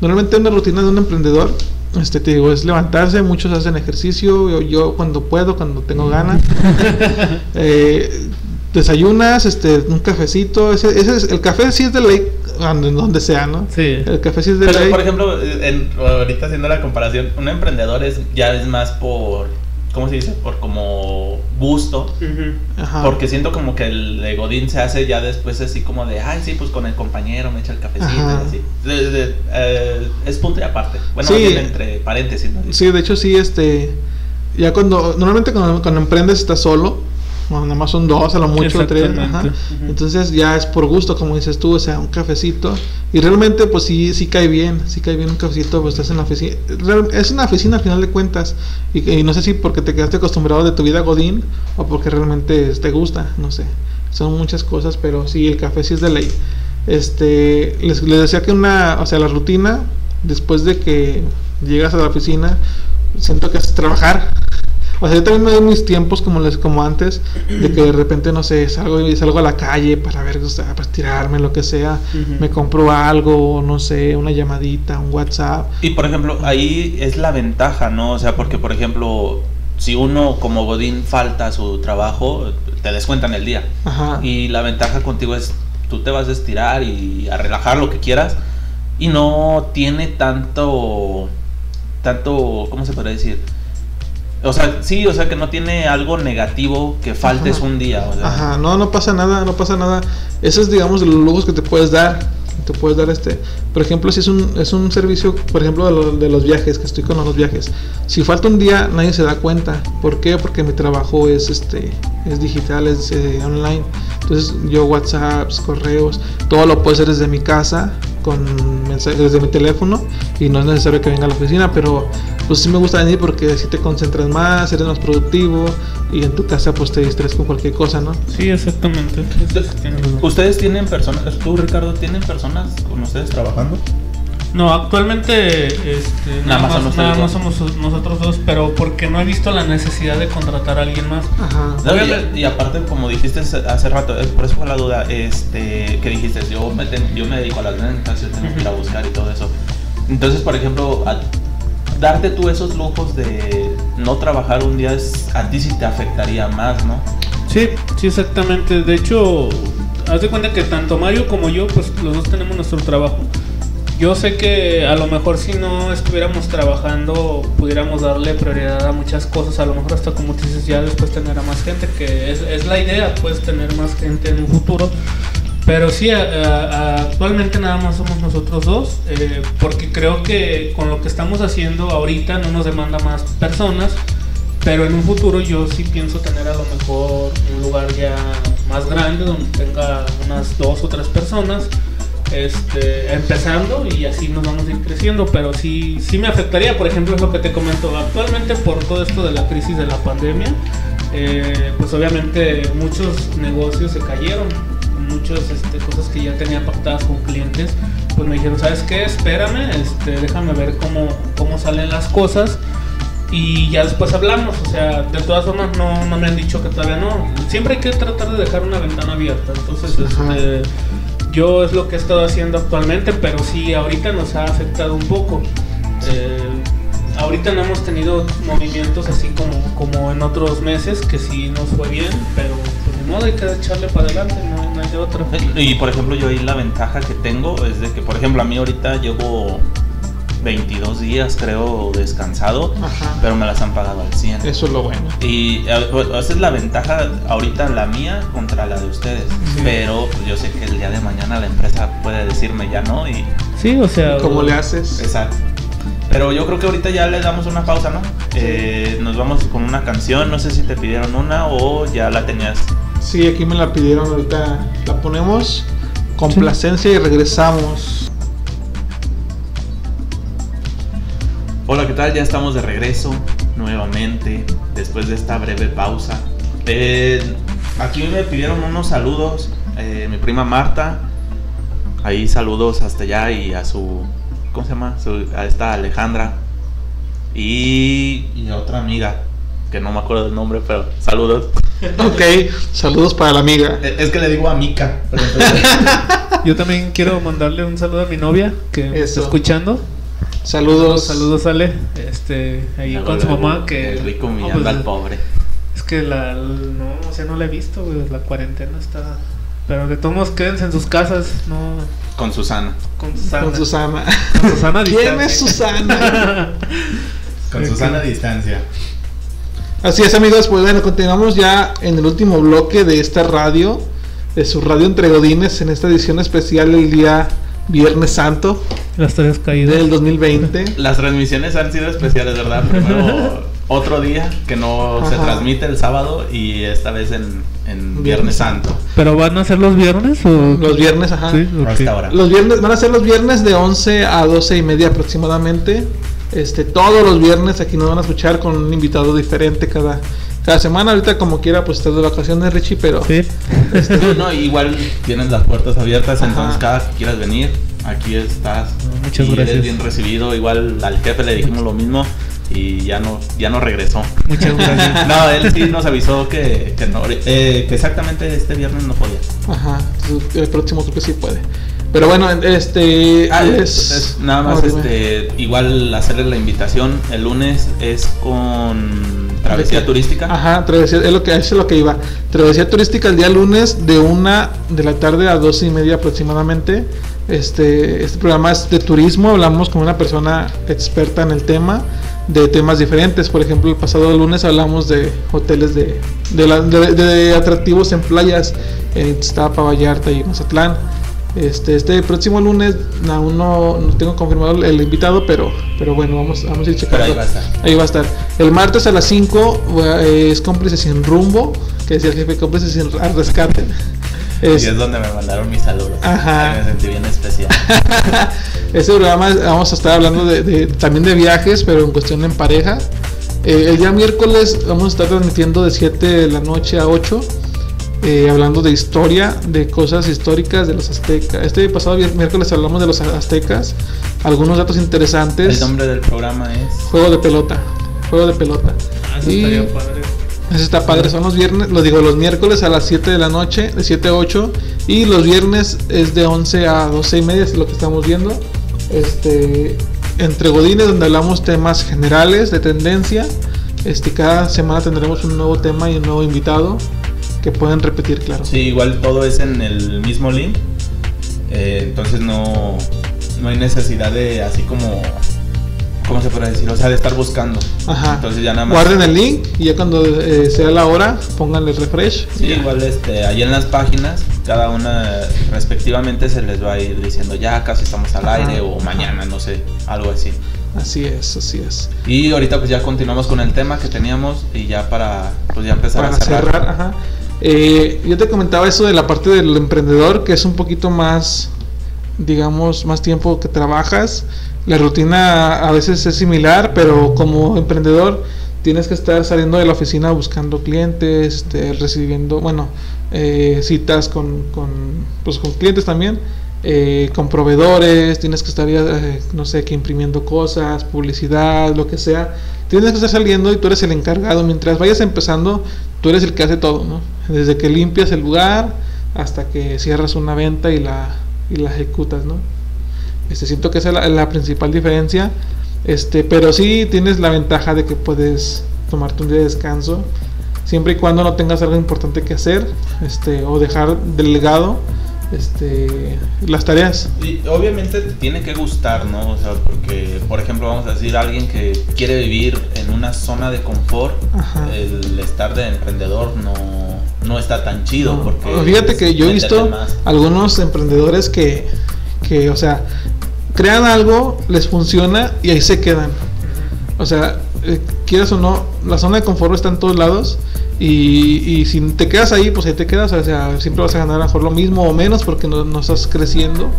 Normalmente una rutina de un emprendedor, este te digo, es levantarse, muchos hacen ejercicio, yo, yo cuando puedo, cuando tengo ganas. Eh, desayunas, este, un cafecito, ese, ese es, el café sí es de ley donde, donde sea, ¿no? Sí. El café sí es de Pero, ley. por ejemplo, en- ahorita haciendo la comparación, un emprendedor es ya es más por, ¿cómo se dice? Por como gusto. Ajá. Porque siento como que el de Godín se hace ya después así como de, ay, sí, pues con el compañero me echa el cafecito Ajá. y así. De- de- eh, es punto y aparte. Bueno, Sí. bien entre paréntesis, ¿no? Sí, de hecho sí, este, ya cuando, normalmente cuando, cuando emprendes estás solo, bueno, nada más son dos, a lo mucho tres, ajá. Ujú. Entonces ya es por gusto, como dices tú, o sea, un cafecito. Y realmente, pues sí, sí cae bien, sí cae bien un cafecito, pues estás en la oficina. Es una oficina al final de cuentas. Y, y no sé si porque te quedaste acostumbrado de tu vida Godín o porque realmente te gusta, no sé. Son muchas cosas, pero sí, el café sí es de ley. Este, les, les decía que una, o sea, la rutina, después de que llegas a la oficina, siento que es trabajar. O sea, yo también me doy mis tiempos como les como antes, de que de repente, no sé, salgo y salgo a la calle para ver, o sea, para estirarme, lo que sea. Me compro algo, no sé, una llamadita, un WhatsApp. Y por ejemplo, ahí es la ventaja, ¿no? O sea, porque por ejemplo, si uno como Godín falta a su trabajo, te descuentan el día. Ajá. Y la ventaja contigo es, tú te vas a estirar y a relajar lo que quieras. Y no tiene tanto, tanto, ¿cómo se podría decir? O sea, sí, o sea que no tiene algo negativo que faltes Ajá. un día. O sea, Ajá, no, no pasa nada, no pasa nada. Eso es, digamos, los lujos que te puedes dar. Te puedes dar este. Por ejemplo, si es un, es un servicio, por ejemplo, de, lo- de los viajes, que estoy con los viajes. Si falta un día, nadie se da cuenta. ¿Por qué? Porque mi trabajo es este es digital, es eh, online. Entonces, yo WhatsApps, correos, todo lo puedo hacer desde mi casa, con mensajes desde mi teléfono. Y no es necesario que venga a la oficina, pero pues sí me gusta venir porque así te concentras más, eres más productivo. Y en tu casa, pues te distraes con cualquier cosa, ¿no? Sí, exactamente. ¿Ustedes tienen personas, tú Ricardo, tienen personas con ustedes trabajando? No, actualmente este, Nada nada, más ustedes nada más somos nosotros dos, pero porque no he visto la necesidad de contratar a alguien más. Ajá. No, y, y aparte, como dijiste hace rato, por eso fue la duda, este, que dijiste, yo me, ten- yo me dedico a las ventas, yo tengo que ir a buscar y todo eso. Entonces, por ejemplo, a- darte tú esos lujos de no trabajar un día, es, a ti sí te afectaría más, ¿no? Sí, sí, exactamente. De hecho, haz de cuenta que tanto Mario como yo, pues los dos tenemos nuestro trabajo. Yo sé que a lo mejor si no estuviéramos trabajando, pudiéramos darle prioridad a muchas cosas, a lo mejor hasta como tú dices, ya después tener a más gente, que es, es la idea, pues tener más gente en un futuro. Pero sí, a- a- actualmente nada más somos nosotros dos, eh, porque creo que con lo que estamos haciendo ahorita no nos demanda más personas, pero en un futuro yo sí pienso tener a lo mejor un lugar ya más grande donde tenga unas dos o tres personas. Este, empezando y así nos vamos a ir creciendo, pero sí, sí me afectaría, por ejemplo, es lo que te comento, actualmente por todo esto de la crisis de la pandemia, eh, pues obviamente muchos negocios se cayeron, muchas este, cosas que ya tenía pactadas con clientes, pues me dijeron, ¿sabes qué? Espérame, este, déjame ver cómo, cómo salen las cosas y ya después hablamos, o sea, de todas formas no, no me han dicho que todavía no, siempre hay que tratar de dejar una ventana abierta, entonces Ajá. este, yo es lo que he estado haciendo actualmente, pero sí ahorita nos ha afectado un poco. Eh, ahorita no hemos tenido movimientos así como, como en otros meses, que sí nos fue bien, pero pues de modo hay que echarle para adelante, no, no hay de otra. Y por ejemplo, yo ahí la ventaja que tengo es de que, por ejemplo, a mí ahorita llevo 22 días, creo, descansado, Ajá. pero me las han pagado al 100. Eso es lo bueno. Y esa es la ventaja ahorita la mía contra la de ustedes. Sí. Pero pues, yo sé que el día de mañana la empresa puede decirme ya no y Sí, o sea... ¿Cómo le haces? exacto. Pero yo creo que ahorita ya le damos una pausa, ¿no? Eh, nos vamos con una canción, no sé si te pidieron una o ya la tenías. Sí, aquí me la pidieron ahorita. La ponemos. Complacencia y regresamos. Hola, ¿qué tal? Ya estamos de regreso nuevamente después de esta breve pausa. Eh, aquí me pidieron unos saludos. eh, mi prima Marta. Ahí saludos hasta allá y a su. ¿Cómo se llama? Su- a esta Alejandra. Y, y a otra amiga. Que no me acuerdo del nombre, pero saludos. Ok, saludos para la amiga. Eh, Es que le digo a Mika. pero- Yo también quiero mandarle un saludo a mi novia que está escuchando. Saludos. Saludos, Ale. Este, ahí con su mamá que... el rico no, humillando pues, al pobre. Es que la, no, o sea, no la he visto, güey, la cuarentena está... Pero de todos modos, quédense en sus casas, no... Con Susana. Con Susana. Con Susana. Con Susana ¿Quién es Susana? Con Susana a distancia. Así es, amigos. Pues bueno, continuamos ya en el último bloque de esta radio, de su radio entre Godines, en esta edición especial el día Viernes Santo Las tres caídas. del 2020. Las transmisiones han sido especiales, ¿verdad? Primero otro día que no se transmite el sábado y esta vez en, en Viernes Santo. ¿Pero van a ser los viernes o...? Los viernes, ajá. Sí, ok. Hasta ahora. Los viernes van a ser los viernes de 11 a 12 y media aproximadamente. Este, todos los viernes aquí nos van a escuchar con un invitado diferente cada, cada semana. Ahorita como quiera, pues estás de vacaciones, Richie, pero Sí. No, no, igual tienes las puertas abiertas, Ajá. entonces cada que quieras venir, aquí estás. Muchas y gracias. Eres bien recibido. Igual al jefe le dijimos lo mismo y ya no, ya no regresó. Muchas gracias. No, él sí nos avisó que, que no, eh, que exactamente este viernes no podía. ajá, el próximo creo que sí puede. Pero bueno, este Ah, es nada más, Ah, este, igual hacerle la invitación. El lunes es con travesía turística. Ajá, travesía, es lo que eso es lo que iba. Travesía turística el día lunes de una de la tarde a dos y media aproximadamente. Este, este programa es de turismo, hablamos con una persona experta en el tema, de temas diferentes. Por ejemplo, el pasado lunes hablamos de hoteles de, de, la- de- de atractivos en playas en Iztapa, Vallarta y Mazatlán. Este, este próximo lunes aún no, no tengo confirmado el, invitado, pero, pero bueno, vamos, vamos a ir checando. Ahí va a estar. Ahí va a estar. El martes a las 5 eh, es cómplices sin rumbo, que decía el jefe, cómplices sin rescate. Y Es- es donde me mandaron mis saludos. Ajá. Me sentí bien especial. Ese programa vamos a estar hablando de, de- también de viajes, pero en cuestión en pareja. Eh, el día miércoles vamos a estar transmitiendo de 7 de la noche a 8, eh, hablando de historia, de cosas históricas de los aztecas. Este pasado miércoles hablamos de los aztecas, algunos datos interesantes. El nombre del programa es. Juego de pelota, juego de pelota. Ah, eso Y- estaría padre. Eso está padre, son los viernes, lo digo, los miércoles a las 7 de la noche, de 7 a 8, y los viernes es de 11 a 12 y media, es lo que estamos viendo. Este, entre Godines, donde hablamos temas generales de tendencia. Este, cada semana tendremos un nuevo tema y un nuevo invitado que pueden repetir, claro. Sí, igual todo es en el mismo link. Eh, entonces no, no hay necesidad de así como. ¿Cómo se puede decir? O sea, de estar buscando. Ajá. Entonces ya nada más. Guarden el link y ya cuando eh, sea la hora, pónganle refresh. Sí, igual este, ahí en las páginas, cada una respectivamente se les va a ir diciendo ya casi estamos al Ajá. aire o mañana, no sé, algo así. Así es, así es. Y ahorita pues ya continuamos con el tema que teníamos y ya para pues ya empezar para a cerrar. cerrar, ajá. Eh, yo te comentaba eso de la parte del emprendedor, que es un poquito más, digamos, más tiempo que trabajas. La rutina a veces es similar, pero como emprendedor tienes que estar saliendo de la oficina buscando clientes, este, recibiendo, bueno, eh, citas con, con, pues, con clientes también. eh, con proveedores, tienes que estar, eh, no sé, que imprimiendo cosas, publicidad, lo que sea. Tienes que estar saliendo y tú eres el encargado. Mientras vayas empezando, tú eres el que hace todo, ¿no? Desde que limpias el lugar hasta que cierras una venta y la, y la ejecutas, ¿no? Este, siento que esa es la, la principal diferencia. Este, pero sí tienes la ventaja de que puedes tomarte un día de descanso siempre y cuando no tengas algo importante que hacer, este, o dejar delegado este, las tareas. Y obviamente te tiene que gustar, ¿no? O sea, porque, por ejemplo, vamos a decir, alguien que quiere vivir en una zona de confort, Ajá. el estar de emprendedor no, no está tan chido. Porque Fíjate que yo he visto más. algunos emprendedores que, que, o sea, crean algo, les funciona y ahí se quedan. O sea, eh, quieras o no, la zona de confort está en todos lados y, y si te quedas ahí, pues ahí te quedas. O sea, siempre vas a ganar a lo mejor lo mismo o menos porque no, no estás creciendo.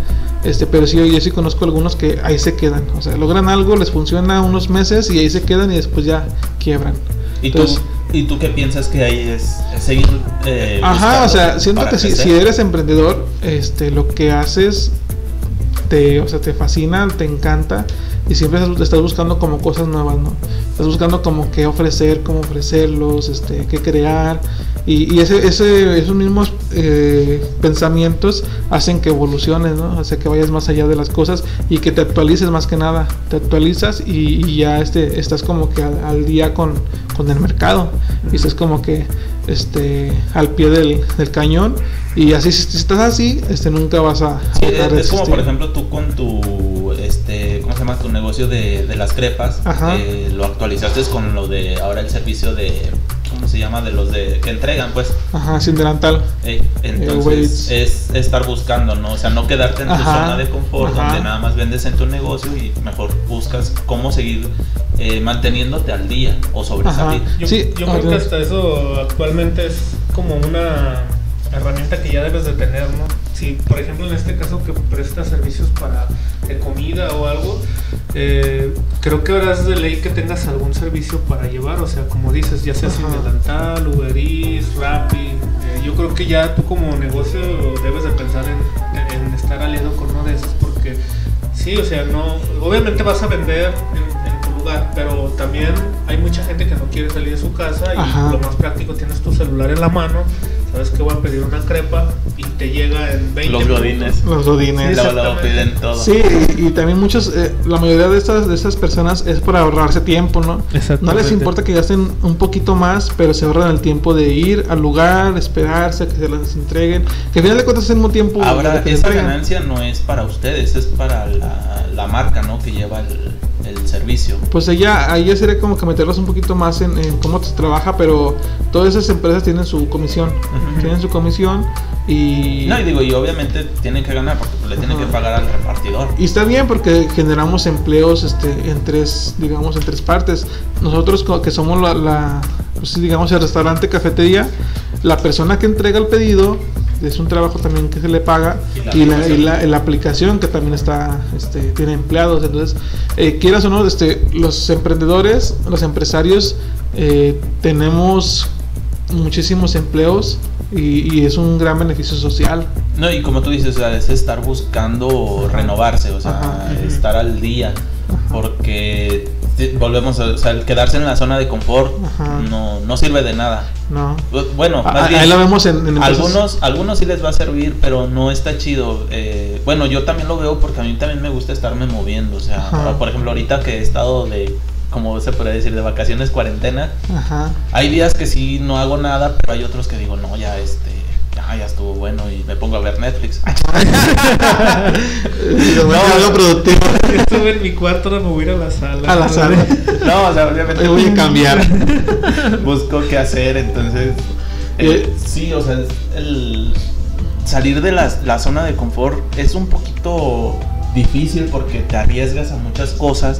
Este, pero sí, yo sí conozco algunos que ahí se quedan. O sea, logran algo, les funciona unos meses y ahí se quedan y después ya quiebran. ¿Y tú, Entonces- ¿Y tú qué piensas que hay es, es seguir eh, Ajá, o sea, siento que si, si eres emprendedor, este, lo que haces te, o sea, te fascina, te encanta y siempre estás buscando como cosas nuevas, ¿no? Estás buscando como qué ofrecer, cómo ofrecerlos, este, qué crear y, ese, ese, esos mismos eh, pensamientos hacen que evoluciones, ¿no? Hace que vayas más allá de las cosas y que te actualices más que nada, te actualizas y, y ya este, estás como que al, al día con, con el mercado y estás como que este al pie del, del cañón y así si estás así este nunca vas a, Sí, a es, es como por ejemplo tú con tu este ¿cómo se llama? tu negocio de, de las crepas Ajá. eh, lo actualizaste con lo de ahora el servicio de ¿cómo se llama? de los de que entregan pues ajá sin delantal Eh, entonces Waits. es estar buscando, ¿no? O sea, no quedarte en tu Ajá, zona de confort ajá. donde nada más vendes en tu negocio y mejor buscas cómo seguir eh, manteniéndote al día o sobresalir. Ajá. Yo, Sí, yo creo que hasta eso actualmente es como una herramienta que ya debes de tener, ¿no? Si, por ejemplo, en este caso que prestas servicios para de comida o algo, eh, creo que ahora es de ley que tengas algún servicio para llevar, o sea, como dices, ya sea sin delantal, Uber Eats, Rappi, eh, yo creo que ya tú como negocio debes de pensar en, en estar aliado con uno de esos porque sí, o sea, no, obviamente vas a vender en, lugar, pero también hay mucha gente que no quiere salir de su casa y Ajá. lo más práctico tienes tu celular en la mano, sabes que voy a pedir una crepa y te llega en 20 Los minutos. godines. los godines Luego, luego exactamente. piden todo. Sí, y, y también muchos, eh, la mayoría de estas, de estas personas es para ahorrarse tiempo, ¿no? No les importa que gasten un poquito más, pero se ahorran el tiempo de ir al lugar, esperarse a que se las entreguen, que al final de cuentas es el mismo tiempo Ahora, esa entregan. ganancia no es para ustedes, es para la, la marca, ¿no? Que lleva el, el servicio. Pues ella, ahí ya sería como que meterlos un poquito más en, en cómo se trabaja, pero todas esas empresas tienen su comisión, Ujú. tienen su comisión y... No, y digo, y obviamente tienen que ganar porque le tienen Ajá. que pagar al repartidor. Y está bien porque generamos empleos este, en tres, digamos, en tres partes. Nosotros que somos la, la, pues, digamos, el restaurante, cafetería, la persona que entrega el pedido es un trabajo también que se le paga Y la y la, y aplicación. la- la aplicación que también está, este, tiene empleados. Entonces, eh, quieras o no, este, los emprendedores, los empresarios, eh, tenemos muchísimos empleos y, y es un gran beneficio social. No, y como tú dices, o sea, es estar buscando renovarse, o sea, Ajá. Estar al día, Ajá. porque volvemos, a, o sea, el quedarse en la zona de confort no, no sirve de nada. ¿no? Bu- Bueno, Ah, más bien, ahí lo vemos en, algunos, algunos sí les va a servir, pero no está chido. Eh, bueno, yo también lo veo porque a mí también me gusta estarme moviendo, o sea, Ajá. por ejemplo, ahorita que he estado de, como se puede decir, de vacaciones, cuarentena, Ajá. hay días que sí no hago nada, pero hay otros que digo, no, ya este, ya, ya estuvo bueno y me pongo a ver Netflix. no, algo productivo. Estuve en mi cuarto, ahora me voy a ir a la sala. A la sala. No, o sea, obviamente Me voy a cambiar. busco qué hacer, entonces eh, Eh, sí, o sea, el salir de la, la zona de confort es un poquito difícil porque te arriesgas a muchas cosas,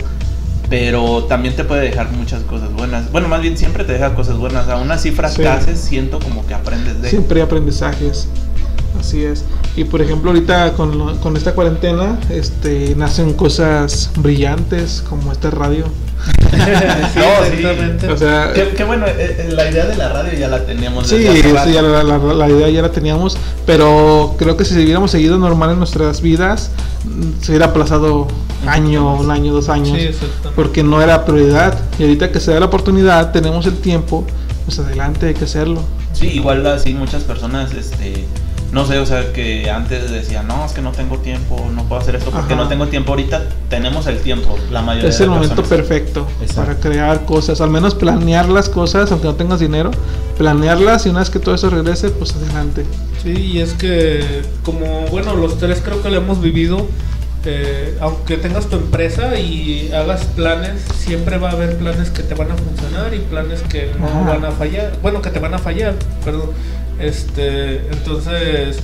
pero también te puede dejar muchas cosas buenas. Bueno, más bien siempre te deja cosas buenas. Aún así fracases, siento como que aprendes de. Siempre hay aprendizajes. Así es. Y por ejemplo, ahorita con, con esta cuarentena, este, nacen cosas brillantes como esta radio. Sí, No, sí. exactamente. O sea, Qué, qué bueno, eh, eh, la idea de la radio ya la teníamos. sí, sí, ya la, la- la idea ya la teníamos, pero creo que si hubiéramos seguido normal en nuestras vidas, mm, se hubiera aplazado año, un año, dos años. Sí, porque no era prioridad. Y ahorita que se da la oportunidad, tenemos el tiempo, pues adelante, hay que hacerlo. Sí, igual así muchas personas, este, no sé, o sea, que antes decían, no, es que no tengo tiempo, no puedo hacer esto porque Ajá. no tengo tiempo. Ahorita tenemos el tiempo, la mayoría Es de el momento personas. perfecto Exacto. para crear cosas, al menos planear las cosas, aunque no tengas dinero, planearlas y una vez que todo eso regrese, pues adelante. Sí, y es que como, bueno, los tres creo que lo hemos vivido, eh, aunque tengas tu empresa y hagas planes, siempre va a haber planes que te van a funcionar y planes que no Ajá. van a fallar, bueno, que te van a fallar, perdón. Este, entonces,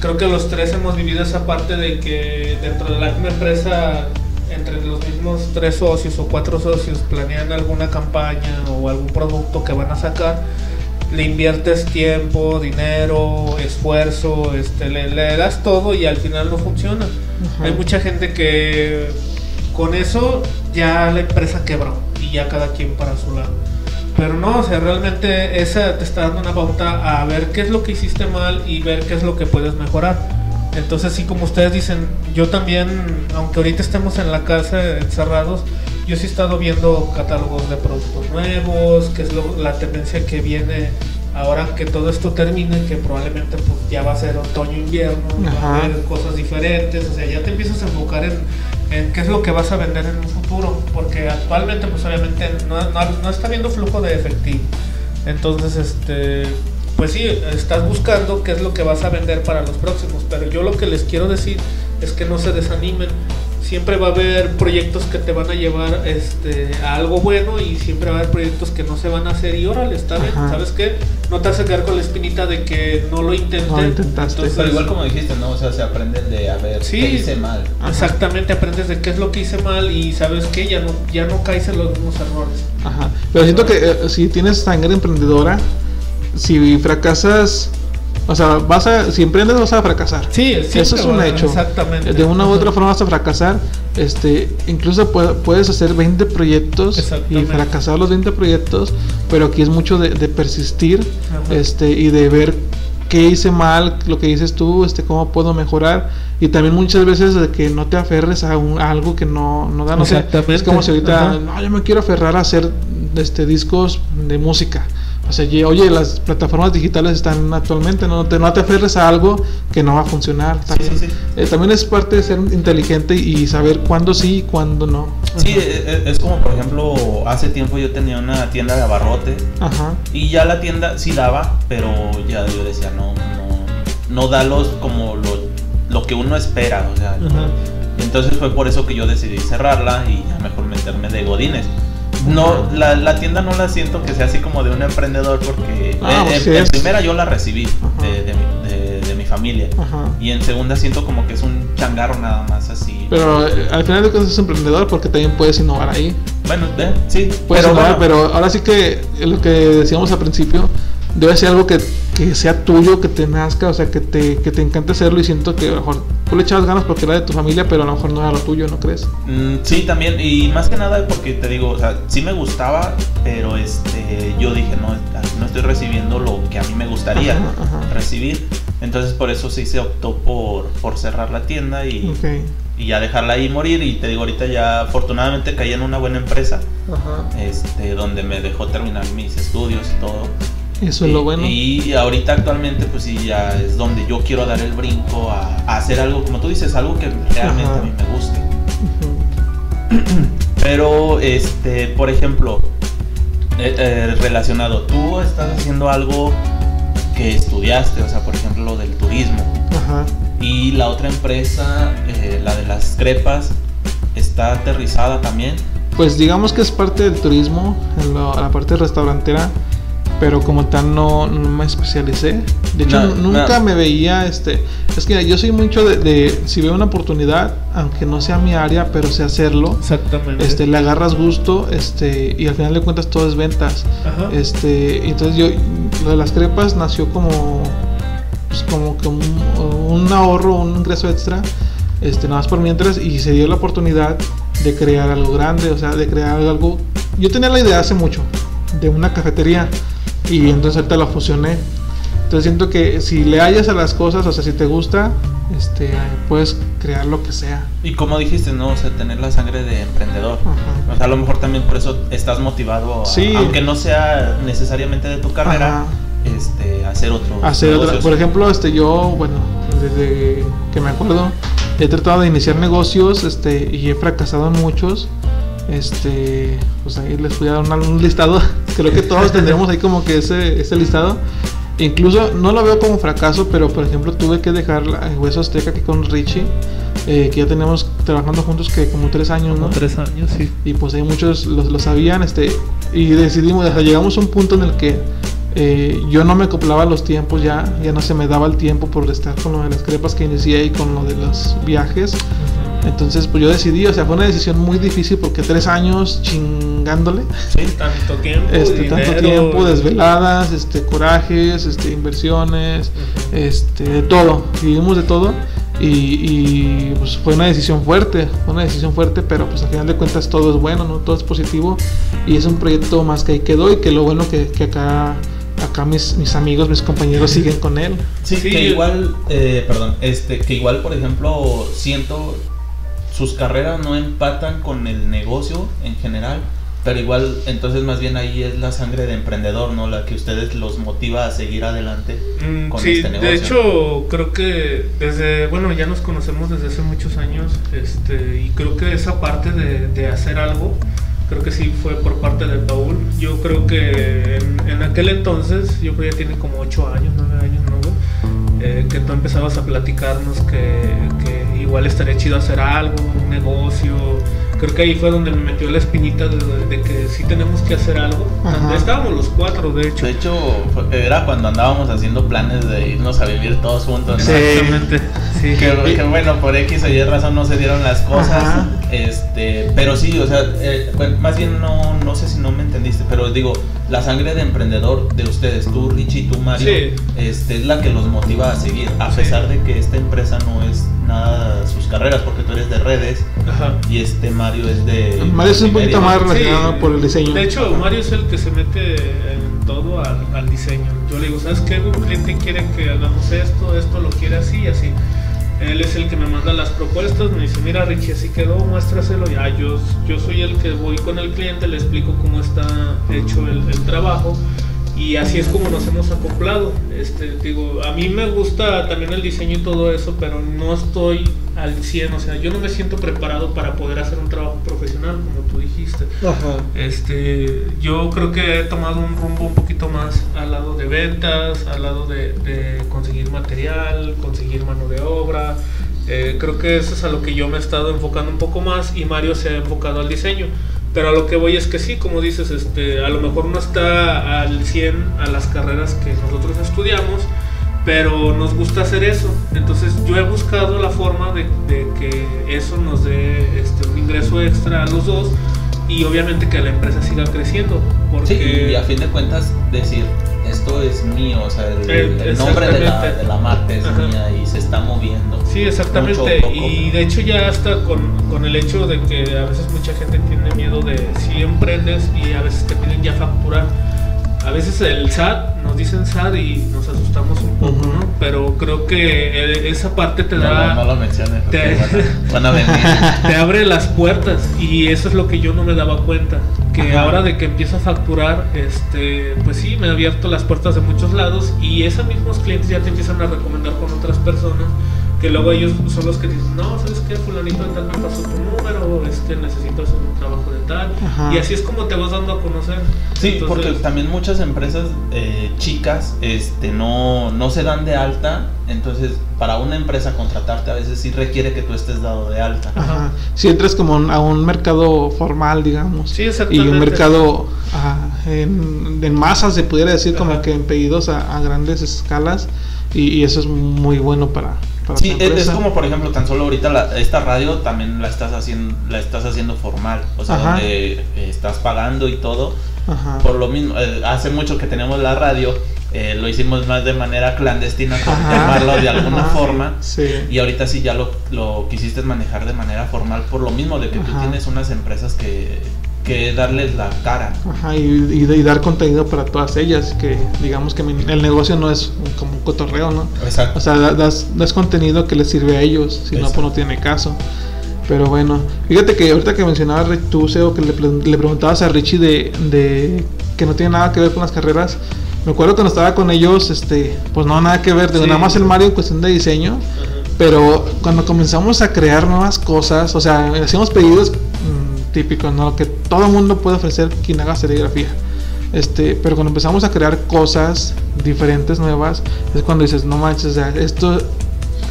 creo que los tres hemos vivido esa parte de que dentro de la misma empresa, entre los mismos tres socios o cuatro socios, planean alguna campaña o algún producto que van a sacar le inviertes tiempo, dinero, esfuerzo, este, le, le das todo y al final no funciona. Hay mucha gente que con eso ya la empresa quebró y ya cada quien para su lado. Pero no, o sea, realmente esa te está dando una pauta a ver qué es lo que hiciste mal y ver qué es lo que puedes mejorar. Entonces, sí, como ustedes dicen, yo también, aunque ahorita estemos en la casa encerrados, yo sí he estado viendo catálogos de productos nuevos, que es lo- la tendencia que viene ahora que todo esto termine, que probablemente pues, ya va a ser otoño-invierno, va a haber cosas diferentes, o sea, ya te empiezas a enfocar en, en qué es lo que vas a vender en un futuro, porque actualmente pues obviamente no, no, no está habiendo flujo de efectivo. Entonces, este, pues sí, estás buscando qué es lo que vas a vender para los próximos, pero yo lo que les quiero decir es que no se desanimen. Siempre va a haber proyectos que te van a llevar este, a algo bueno y siempre va a haber proyectos que no se van a hacer y órale, está bien, Ajá. ¿sabes qué? No te vas a quedar con la espinita de que no lo intenté. No lo intentaste. Entonces, Pero igual como dijiste, ¿no? O sea, se aprende de a ver Sí. qué hice mal. Ajá. Exactamente, aprendes de qué es lo que hice mal y sabes que ya no, ya no caes en los mismos errores. Ajá. Pero siento que eh, si tienes sangre emprendedora, si fracasas, o sea, vas a, si emprendes vas a fracasar. Sí, Eso es un hecho. Exactamente. De una u otra forma vas a fracasar. Este, incluso pue- puedes hacer 20 proyectos y fracasar los 20 proyectos, pero aquí es mucho de, de persistir Ajá. este, y de ver qué hice mal, lo que dices tú, este, cómo puedo mejorar. Y también muchas veces de que no te aferres a, un- a algo que no, no da. No Exactamente. es como si ahorita, Ajá. no, yo me quiero aferrar a hacer este, discos de música. O sea, ye- oye, las plataformas digitales están actualmente, no te, no te aferres a algo que no va a funcionar. Sí, También, sí, sí. eh, también es parte de ser inteligente y saber cuándo sí y cuándo no. Sí, e- e- es como por ejemplo, hace tiempo yo tenía una tienda de abarrote Ajá. y ya la tienda sí daba, pero ya yo decía, no, no, no da los como lo, lo que uno espera, o sea, Ajá. entonces fue por eso que yo decidí cerrarla y ya mejor meterme de godines. No, la, la tienda no la siento que sea así como de un emprendedor porque Ah, eh, pues en, primera yo la recibí de, de mi, de- de mi familia Ajá. y en segunda siento como que es un changarro nada más así. Pero eh, al final de cuentas es emprendedor porque también puedes innovar ahí. bueno, eh, sí, Puedes pero innovar, bueno, pero ahora sí que eh, lo que decíamos al principio, debe ser algo que, que sea tuyo, que te nazca, o sea, que te, que te encante hacerlo y siento que a lo mejor tú le echabas ganas porque era de tu familia, pero a lo mejor no era lo tuyo, ¿no crees? Mm, sí, también, y más que nada porque te digo, o sea, sí me gustaba, pero este, yo dije, no, no estoy recibiendo lo que a mí me gustaría Ajá, ajá. recibir. Entonces por eso sí se optó por, por cerrar la tienda y, Ok. y ya dejarla ahí morir. Y te digo, ahorita ya afortunadamente caí en una buena empresa, Ajá. este, donde me dejó terminar mis estudios y todo. Eso es y, lo bueno. Y ahorita actualmente pues sí, ya es donde yo quiero dar el brinco a, a hacer algo, como tú dices, algo que realmente Ajá. a mí me guste. Pero, este, por ejemplo, eh, eh, relacionado, tú estás haciendo algo que estudiaste, o sea, por ejemplo, lo del turismo. Ajá. Y la otra empresa, eh, la de las crepas, está aterrizada también. Pues digamos que es parte del turismo, en lo- la parte restaurantera, pero como tal no, no me especialicé. De hecho, No, nu- nunca no. me veía, este, es que yo soy mucho de, de- si veo una oportunidad, aunque no sea mi área, pero sé hacerlo, Exactamente. este, le agarras gusto, este, y al final de cuentas todo es ventas. Ajá. Este, entonces yo, lo de las crepas nació como, pues como que un, un ahorro, un ingreso extra, este, nada más por mientras, y se dio la oportunidad de crear algo grande, o sea, de crear algo. Yo tenía la idea hace mucho de una cafetería, y entonces ahorita la fusioné. Entonces siento que si le hallas a las cosas, o sea, si te gusta, este, puedes crear lo que sea. Y como dijiste, ¿no? O sea, tener la sangre de emprendedor. Ajá. O sea, a lo mejor también por eso estás motivado, a- Sí. aunque no sea necesariamente de tu carrera, Ajá. este, hacer otro. hacer otra. Por ejemplo, este yo, bueno, desde que me acuerdo, he tratado de iniciar negocios, este, y he fracasado en muchos. Este, pues ahí les voy a dar un, un listado. Creo que todos tendremos ahí como que ese, ese listado. Incluso no lo veo como fracaso, pero por ejemplo tuve que dejar la- el Hueso Azteca aquí con Richie, eh, que ya tenemos trabajando juntos que como tres años, Como ¿no? tres años, sí. y pues ahí muchos lo, lo sabían este y decidimos sea, llegamos a un punto en el que eh, yo no me acoplaba los tiempos ya ya no se me daba el tiempo por estar con lo de las crepas que inicié y con lo de los viajes entonces pues yo decidí o sea fue una decisión muy difícil porque tres años chingándole Sí, Tanto tiempo, este tanto dinero, tiempo desveladas este corajes este inversiones Ujú. este de todo vivimos de todo y, y, pues fue una decisión fuerte fue una decisión fuerte pero pues al final de cuentas todo es bueno no todo es positivo y es un proyecto más que ahí quedó y que lo bueno que, que acá acá mis, mis amigos, mis compañeros siguen con él. Sí, Sí. que igual, eh, perdón, este, que igual, por ejemplo, siento sus carreras no empatan con el negocio en general, pero igual, entonces más bien ahí es la sangre de emprendedor, ¿no? La que ustedes los motiva a seguir adelante Mm, con sí, este negocio. de hecho, creo que desde, bueno, ya nos conocemos desde hace muchos años, este, y creo que esa parte de, de hacer algo, creo que sí fue por parte de Paul. Yo creo que en, en aquel entonces, yo creo que ya tiene como 8 años, 9 años, ¿no? Eh, que tú empezabas a platicarnos que, que igual estaría chido hacer algo, un negocio. Creo que ahí fue donde me metió la espinita de, de que sí tenemos que hacer algo. Ajá. Estábamos los cuatro, de hecho. De hecho, era cuando andábamos haciendo planes de irnos a vivir todos juntos. ¿no? Sí. Exactamente. Sí. Que, que bueno, por X o Y razón no se dieron las cosas. Ajá. Este, pero sí, o sea, eh, bueno, más bien no, no sé si no me entendiste, pero digo, la sangre de emprendedor de ustedes, tú Richie y tú Mario, Sí. este, es la que los motiva a seguir, a Sí. pesar de que esta empresa no es nada sus carreras, porque tú eres de redes Ajá. y este Mario es de. Mario es un poquito más relacionado por el diseño. De hecho, Mario es el que se mete en todo al, al diseño. Yo le digo, ¿sabes qué? Un cliente quiere que hagamos esto, esto lo quiere así y así. Él es el que me manda las propuestas, me dice, mira Richie, así quedó, muéstraselo. Ya, yo, yo soy el que voy con el cliente, le explico cómo está hecho el, el trabajo y así es como nos hemos acoplado. Este, digo, a mí me gusta también el diseño y todo eso, pero no estoy al 100, o sea, yo no me siento preparado para poder hacer un trabajo profesional, como tú dijiste. Ajá. Este, yo creo que he tomado un rumbo un poquito más al lado de ventas, al lado de, de conseguir material, conseguir mano de obra. Eh, creo que eso es a lo que yo me he estado enfocando un poco más y Mario se ha enfocado al diseño. Pero a lo que voy es que sí, como dices, este, a lo mejor no está al 100 a las carreras que nosotros estudiamos, pero nos gusta hacer eso. Entonces yo he buscado la forma de, de que eso nos dé este, un ingreso extra a los dos y obviamente que la empresa siga creciendo. Porque Sí, y a fin de cuentas decir, esto es mío, o sea, el, el nombre de la, de la marca es Ajá. mía y se está moviendo. Sí, exactamente. Y de hecho ya hasta con, con el hecho de que a veces mucha gente tiene miedo de si emprendes y a veces te piden ya facturar. A veces el SAT, nos dicen SAT y nos asustamos un poco. Pero creo que eh, esa parte te No, da... no, no lo menciones, te- van a, van a venir. te abre las puertas y eso es lo que yo no me daba cuenta que Ajá. ahora de que empiezo a facturar este pues sí me ha abierto las puertas de muchos lados y esos mismos clientes ya te empiezan a recomendar con otras personas que luego ellos son los que dicen no sabes qué fulanito de tal me pasó tu número este necesito hacer un trabajo de tal Ajá. y así es como te vas dando a conocer Sí, porque también muchas empresas eh, chicas este, no, no se dan de alta, entonces para una empresa contratarte a veces sí requiere que tú estés dado de alta. Ajá. Si entras como a un mercado formal, digamos. Sí, Y exactamente. un mercado ajá, en, en masas, se pudiera decir, como que en pedidos a, a grandes escalas. Y, y eso es muy bueno para, para Sí, tu es, como por ejemplo tan solo ahorita la- esta radio también la estás haciendo la estás haciendo formal, o sea Ajá. donde estás pagando y todo. Ajá. Por lo mismo, eh, hace mucho que tenemos la radio, eh, lo hicimos más de manera clandestina, por llamarlo de alguna Ajá. forma. Sí. Y ahorita sí ya lo, lo quisiste manejar de manera formal por lo mismo de que tú tienes unas empresas que, que darles la cara. Ajá, y, y- y dar contenido para todas ellas, que digamos que mi- el negocio no es como un cotorreo, ¿no? Exacto. O sea, da- das, das contenido que les sirve a ellos, si no, Exacto. pues no tiene caso. Pero bueno, fíjate que ahorita que mencionaba Ri- tú, Seo, que le, le preguntabas a Richie de, de que no tiene nada que ver con las carreras. Me acuerdo cuando estaba con ellos, este, pues no, nada que ver, Sí. nada más el Mario en cuestión de diseño. Pero cuando comenzamos a crear nuevas cosas, o sea, hacíamos pedidos mm, típicos, ¿no? Que todo el mundo puede ofrecer quien haga serigrafía. Este, pero cuando empezamos a crear cosas diferentes, nuevas, es cuando dices, no manches, o sea, esto,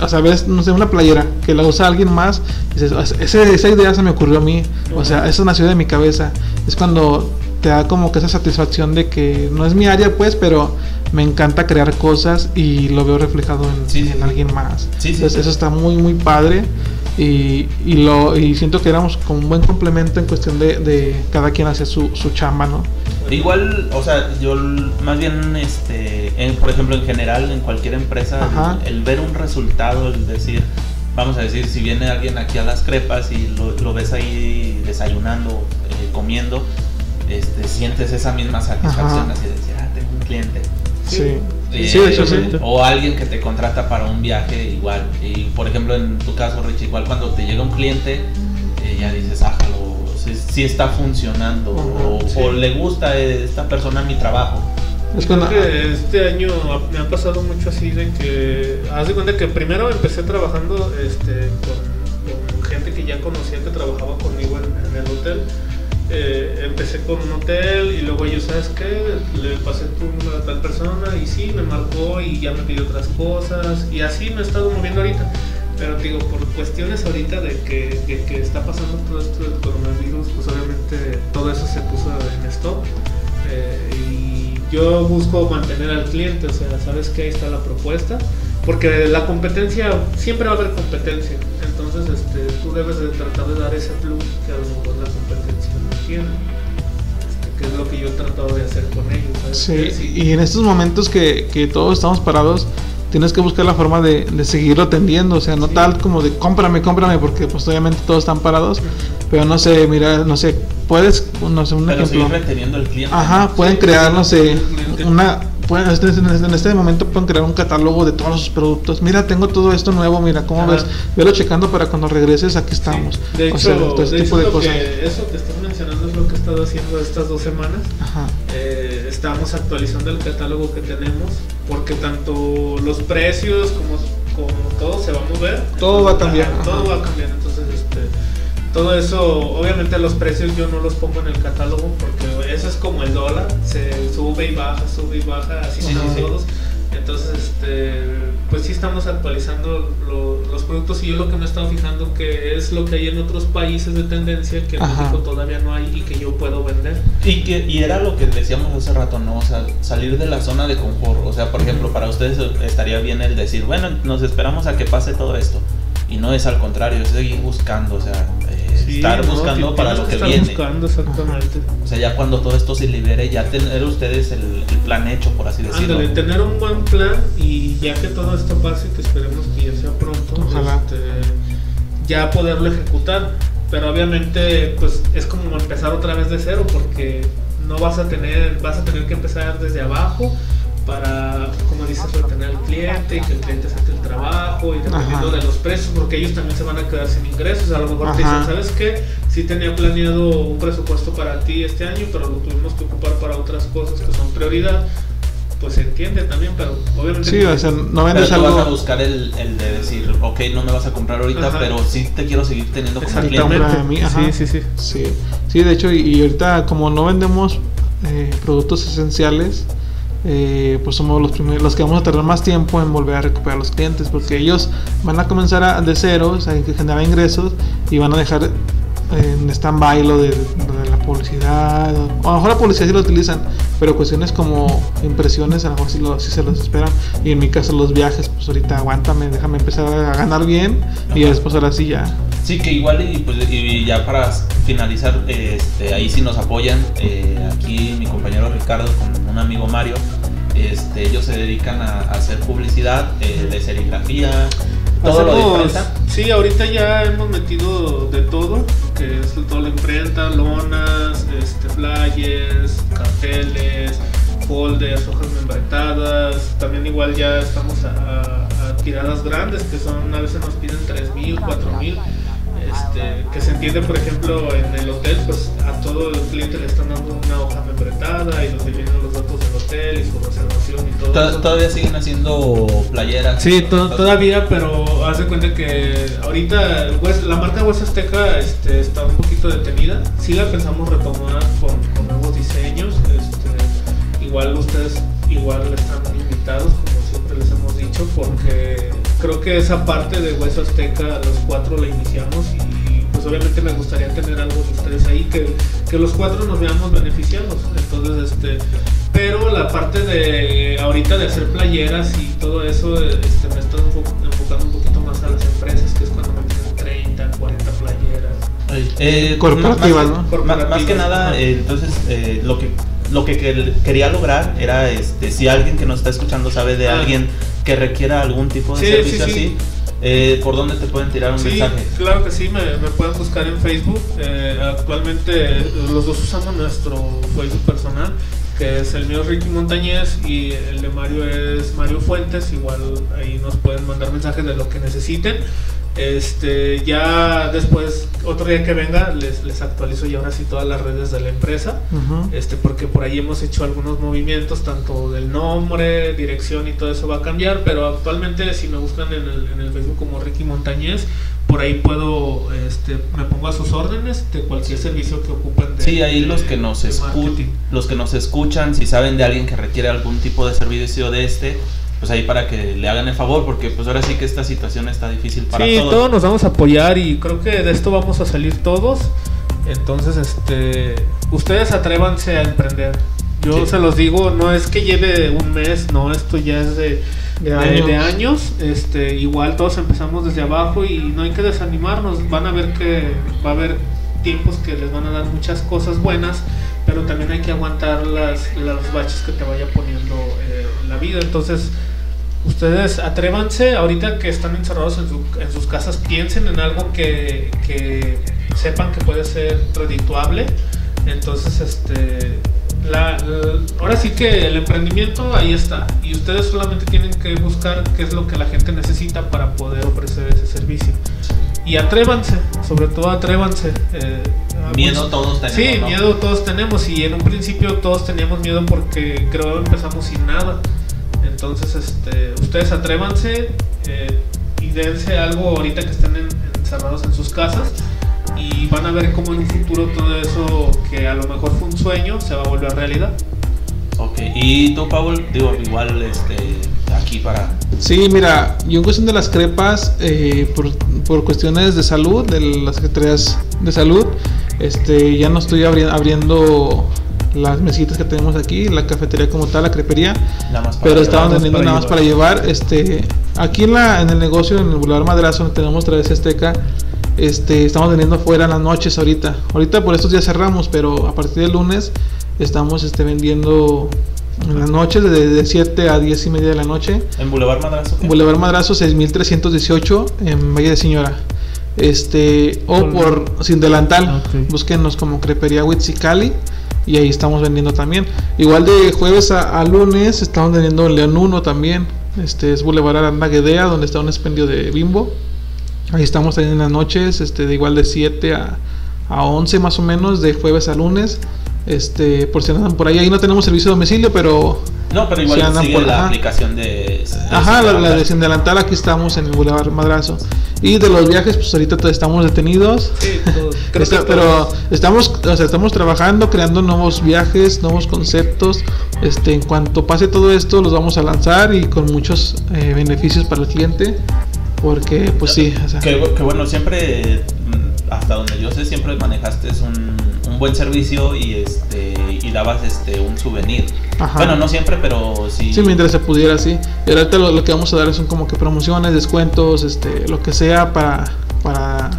o sea, ves, no sé, una playera que la usa alguien más, dices, "O sea, ese- esa idea se me ocurrió a mí, o sea, eso nació de mi cabeza. Es cuando te da como que esa satisfacción de que no es mi área, pues, pero me encanta crear cosas y lo veo reflejado en, Sí, sí, en sí. alguien más. Sí, Entonces, eso está muy, muy padre. Y, y lo, y siento que éramos como un buen complemento en cuestión de, de cada quien hacer su, su chamba, ¿no? Igual, o sea, yo más bien, este, en- por ejemplo, en general, en cualquier empresa, el, el ver un resultado, el decir, vamos a decir, si viene alguien aquí a las crepas y lo, lo ves ahí desayunando, eh, comiendo, este, sientes esa misma satisfacción, Ajá. así de decir, ah, tengo un cliente. Sí. Eh, Sí, de hecho, sí. O alguien que te contrata para un viaje igual. Y por ejemplo, en tu caso, Rich, igual cuando te llega un cliente, eh, ya dices, ájalo, si, si está funcionando. o, Ajá, sí. o le gusta a esta persona mi trabajo. Es cuando- que este año me ha pasado mucho así de que, haz de cuenta que primero empecé trabajando este, con, con gente que ya conocía que trabajaba conmigo en, en el hotel. Eh, empecé con un hotel y luego yo, ¿sabes qué? Le pasé tu número a tal persona y sí, me marcó y ya me pidió otras cosas y así me he estado moviendo ahorita. Pero digo, por cuestiones ahorita de que, que está pasando todo esto del coronavirus, pues obviamente todo eso se puso en stop. Eh, y yo busco mantener al cliente, o sea, sabes que ahí está la propuesta, porque la competencia, siempre va a haber competencia, entonces este, tú debes de tratar de dar ese plus que a lo mejor la competencia este, que es lo que yo he tratado de hacer con ellos. ¿sabes Sí? Sí. y en estos momentos que, que todos estamos parados, tienes que buscar la forma de, de seguirlo atendiendo, o sea, no Sí. tal como de cómprame, cómprame, porque pues obviamente todos están parados, pero no sé, mira, no sé, puedes, no sé, un Pero ejemplo. seguir reteniendo el cliente. Ajá, pueden Sí, crear, no sé, una, pueden, en este- en este momento pueden crear un catálogo de todos sus productos. Mira, tengo todo esto nuevo, mira, ¿cómo Ajá. ves? Velo checando para cuando regreses, aquí estamos. Sí. De O hecho, sea, todo ese de tipo hecho de lo cosas. que- eso que estás mencionando es lo que he estado haciendo estas dos semanas. Ajá. Eh, estamos actualizando el catálogo que tenemos porque tanto los precios como, como todo se va a mover. Todo va a cambiar, todo ajá. va a cambiar. Todo eso, obviamente los precios yo no los pongo en el catálogo porque eso es como el dólar, se sube y baja, sube y baja, así Sí, son sí, sí. todos. Entonces, este, pues sí estamos actualizando lo- los productos y yo lo que me he estado fijando que es lo que hay en otros países de tendencia que en Ajá. México todavía no hay y que yo puedo vender. Y, que, y era lo que decíamos hace rato, ¿no? O sea, salir de la zona de confort. O sea, por ejemplo, para ustedes estaría bien el decir, bueno, nos esperamos a que pase todo esto. Y no es al contrario, es seguir buscando, o sea, eh, Sí, estar no, buscando para lo que estar viene. buscando exactamente. O sea, ya cuando todo esto se libere, ya tener ustedes el, el plan hecho, por así decirlo. Ándale, tener un buen plan y ya que todo esto pase, que esperemos que ya sea pronto, Ojalá. este, ya poderlo ejecutar. Pero obviamente, pues es como empezar otra vez de cero, porque no vas a tener, vas a tener que empezar desde abajo para, como dices, retener al cliente y que el cliente saque el trabajo y dependiendo Ajá. de los precios, porque ellos también se van a quedar sin ingresos. A lo mejor te Ajá. dicen, ¿sabes qué? Sí tenía planeado un presupuesto para ti este año, pero lo tuvimos que ocupar para otras cosas que son prioridad. Pues se entiende también, pero obviamente. Sí, o sea, no Pero vendes tú vas a algo. buscar el, el de decir, ok, no me vas a comprar ahorita, Ajá. pero sí te quiero seguir teniendo como cliente. Mí, ajá. sí, sí, sí. Sí, sí, de hecho, y, y ahorita como no vendemos eh, productos esenciales, eh, pues somos los primeros, los que vamos a tardar más tiempo en volver a recuperar los clientes, porque ellos van a comenzar a, de cero, o sea, que generar ingresos y van a dejar en stand-by lo de, lo de la publicidad, o, a lo mejor la publicidad sí lo utilizan, pero cuestiones como impresiones a lo mejor sí, lo- sí se los esperan, y en mi caso los viajes, pues ahorita aguántame, déjame empezar a ganar bien y después ahora sí ya. Sí, que igual y, pues, y ya para finalizar, este, ahí sí nos apoyan, eh, aquí mi compañero Ricardo con un amigo Mario, este, ellos se dedican a, a hacer publicidad eh, de serigrafía, todo lo de. Sí, ahorita ya hemos metido de todo, que es toda la imprenta, lonas, este, flyers, carteles, folders, hojas membretadas. También igual ya estamos a, a- a tiradas grandes, que son a veces nos piden 3.000, 4.000. Este, que se entiende, por ejemplo, en el hotel, pues a todo el cliente le están dando una hoja membretada y donde vienen los datos del hotel y su reservación y todo. To- eso. Todavía siguen haciendo playeras. Sí, to- todavía, pero haz de cuenta que ahorita West- la marca West Azteca este, está un poquito detenida. Sí la pensamos retomar con, con nuevos diseños. Este, igual ustedes igual están invitados, como siempre les hemos dicho, porque creo que esa parte de West Azteca los cuatro la iniciamos y pues obviamente me gustaría tener algo de ustedes ahí, que, que los cuatro nos veamos beneficiados. Entonces, este, pero la parte de ahorita de hacer playeras y todo eso, este, me estoy enfo- enfocando un poquito más a las empresas, que es cuando me piden 30, 40 playeras. Eh, Corporativas, más, ¿no? más- más que nada, eh, entonces, eh, lo que lo que quer- quería lograr era, este, si alguien que nos está escuchando sabe de Ah. alguien que requiera algún tipo de Sí, servicio sí, sí. así, eh, ¿por dónde te pueden tirar un Sí, mensaje? claro que sí, me, me pueden buscar en Facebook. Eh, actualmente eh, los dos usamos nuestro Facebook personal, que es el mío es Ricky Montañez y el de Mario es Mario Fuentes. Igual ahí nos pueden mandar mensajes de lo que necesiten. Este, ya después, otro día que venga, les, les actualizo ya ahora sí todas las redes de la empresa. Este, porque por ahí hemos hecho algunos movimientos, tanto del nombre, dirección y todo eso va a cambiar, pero actualmente si me buscan en el, en el Facebook como Ricky Montañez, por ahí puedo, este, me pongo a sus órdenes de cualquier servicio que ocupen. De, Sí, ahí de- los que nos escuchan, los que nos escuchan, si saben de alguien que requiere algún tipo de servicio de este, pues ahí para que le hagan el favor, porque pues ahora sí que esta situación está difícil para sí, todos. todos nos vamos a apoyar y creo que de esto vamos a salir todos. Entonces, este, ustedes atrévanse a emprender. Yo Sí. se los digo, no es que lleve un mes, no, esto ya es de, De de, años. de años. Este, igual todos empezamos desde abajo y no hay que desanimarnos. Van a ver que va a haber tiempos que les van a dar muchas cosas buenas, pero también hay que aguantar las, las baches que te vaya poniendo eh, la vida. Entonces, Ustedes atrévanse, ahorita que están encerrados en, su- en sus casas, piensen en algo que, que sepan que puede ser redituable. Entonces, este, la, la- ahora sí que el emprendimiento ahí está. Y ustedes solamente tienen que buscar qué es lo que la gente necesita para poder ofrecer ese servicio. Y atrévanse, sobre todo atrévanse. eh, Miedo todos tenemos. Sí, ¿no? miedo todos tenemos y en un principio todos teníamos miedo porque creo empezamos sin nada. Entonces, este, ustedes atrévanse eh, y dense algo ahorita que estén en- encerrados en sus casas y van a ver cómo en un futuro todo eso que a lo mejor fue un sueño se va a volver realidad. Ok, y tú, Paul, digo, igual este, aquí para. Sí, mira, yo en cuestión de las crepas, eh, por, por cuestiones de salud, de las secretarías de salud, este, ya no estoy abri- abriendo las mesitas que tenemos aquí, la cafetería como tal, la crepería, Nada más para pero llevar. estaban vendiendo nada más para llevar. Este, aquí en, la, en el negocio, en el Boulevard Madrazo, donde tenemos Través Azteca, este, estamos vendiendo fuera en las noches ahorita. Ahorita por estos días cerramos, pero a partir del lunes estamos este, vendiendo en las noches, de, de 7 a 10 y media de la noche. En Boulevard Madrazo. ¿qué? Boulevard Madrazo 6318 en Valle de Señora. Este, o por sin delantal, Ok. búsquenos como Crepería Huitzicali y ahí estamos vendiendo también. Igual de jueves a, a lunes estamos vendiendo en León 1 también. Este es Boulevard Aranda Guedea, donde está un expendio de Bimbo. Ahí estamos también en las noches, este, de igual de 7 a, a 11 más o menos, de jueves a lunes. Este, por si andan por ahí, ahí no tenemos servicio de domicilio, pero No, pero igual Sí, andan sigue por- la ajá. aplicación de. de Ajá, la, la de. Sin Delantal, aquí estamos en el Boulevard Madrazo. Y de los viajes, pues ahorita estamos detenidos. Sí, todos. Creo Está- que pero estamos, o sea, estamos trabajando, creando nuevos viajes, nuevos conceptos. Este, en cuanto pase todo esto, los vamos a lanzar y con muchos eh, beneficios para el cliente. Porque, pues sí, o sea, Que, que bueno, siempre, mm, hasta donde yo sé, siempre manejaste un, un buen servicio y este y dabas este un souvenir. Ajá. Bueno, no siempre, pero sí. Sí, mientras se pudiera, sí. Y ahorita lo, lo que vamos a dar son como que promociones, descuentos, este, lo que sea para, para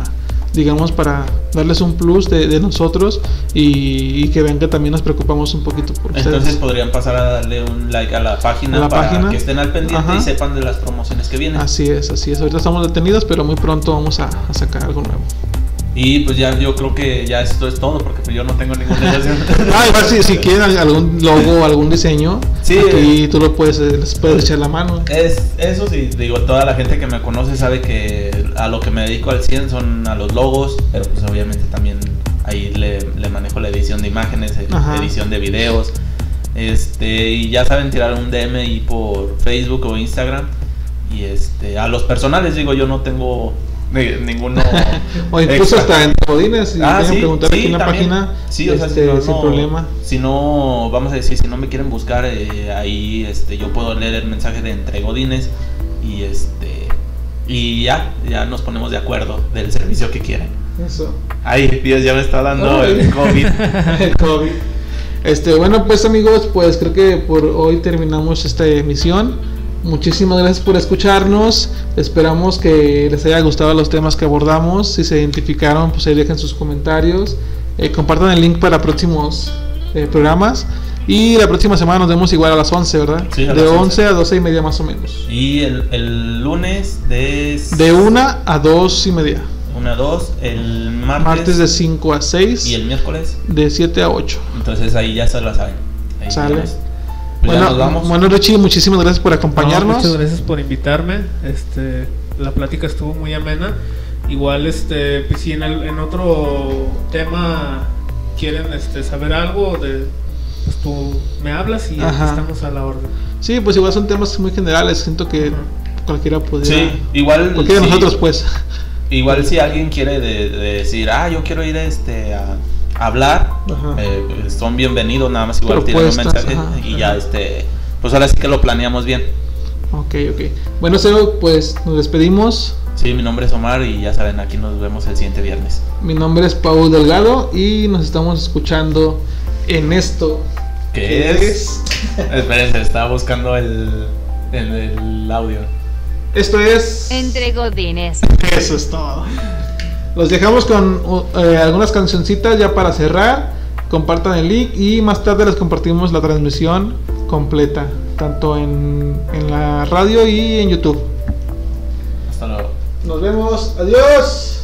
digamos, para darles un plus de, de nosotros y, y que vean que también nos preocupamos un poquito por ustedes. Entonces podrían pasar a darle un like a la página A la para página. que estén al pendiente Ajá. y sepan de las promociones que vienen. Así es, así es. Ahorita estamos detenidos, pero muy pronto vamos a, a sacar algo nuevo. Y pues ya yo creo que ya esto es todo porque pues yo no tengo ninguna negación. Ah, igual si, si quieren algún logo algún diseño, Sí, aquí tú lo puedes, eh, les puedes echar la mano. Es, eso sí, digo, toda la gente que me conoce sabe que a lo que me dedico al 100 son a los logos, pero pues obviamente también ahí le, le manejo la edición de imágenes, Ajá. edición de videos. Este, y ya saben tirar un DM ahí por Facebook o Instagram. Y este, a los personales digo, yo no tengo ninguno. O incluso extra. hasta en Godines, si Ah, quieren sí, preguntar aquí en la también. página, Sí, o sea, este, si no, sin no- problema. Si no, vamos a decir, si no me quieren buscar, eh, ahí este, yo puedo leer el mensaje de entre Godines y este y ya, ya nos ponemos de acuerdo del servicio que quieren. Eso. Ay, Dios, ya me está dando Ay. el COVID. El COVID. Este, bueno, pues amigos, pues creo que por hoy terminamos esta emisión. Muchísimas gracias por escucharnos. Esperamos que les haya gustado los temas que abordamos. Si se identificaron, pues ahí dejen sus comentarios. Eh, compartan el link para próximos eh, programas. Y la próxima semana nos vemos igual a las 11, ¿verdad? Sí, a de las 11 11. a 12 y media más o menos. Y el, el lunes de De 1 a 2 y media. 1 a 2, el martes, Martes de 5 a 6. y el miércoles. de 7 a 8. Entonces ahí ya se la saben. Ahí Sale. Pues ya bueno, nos vamos. bueno, Richie, muchísimas gracias por No, acompañarnos. muchas gracias por invitarme. Este, la plática estuvo muy amena. Igual, este, pues, si en, el- en otro tema quieren este, saber algo, de, pues tú me hablas y aquí Ajá. estamos a la orden. Sí, pues igual son temas muy generales. Siento que Ajá. cualquiera podría. Sí, igual. Cualquiera de nosotros, pues. Igual si alguien quiere de, de decir, ah, yo quiero ir este, a hablar, eh, son bienvenidos, nada más igual tienen un mensaje ajá, y ya este, pues ahora sí que lo planeamos bien. Ok, ok. Bueno, Cero, pues nos despedimos. Sí, mi nombre es Omar y ya saben, aquí nos vemos el siguiente viernes. Mi nombre es Paul Delgado y nos estamos escuchando en esto. ¿Qué es? Espérense, estaba buscando el, el, el audio. Esto es. Entre Godines. Eso es todo. Los dejamos con uh, eh, algunas cancioncitas ya para cerrar. Compartan el link y más tarde les compartimos la transmisión completa, tanto en, en la radio y en YouTube. Hasta luego. Nos vemos. Adiós.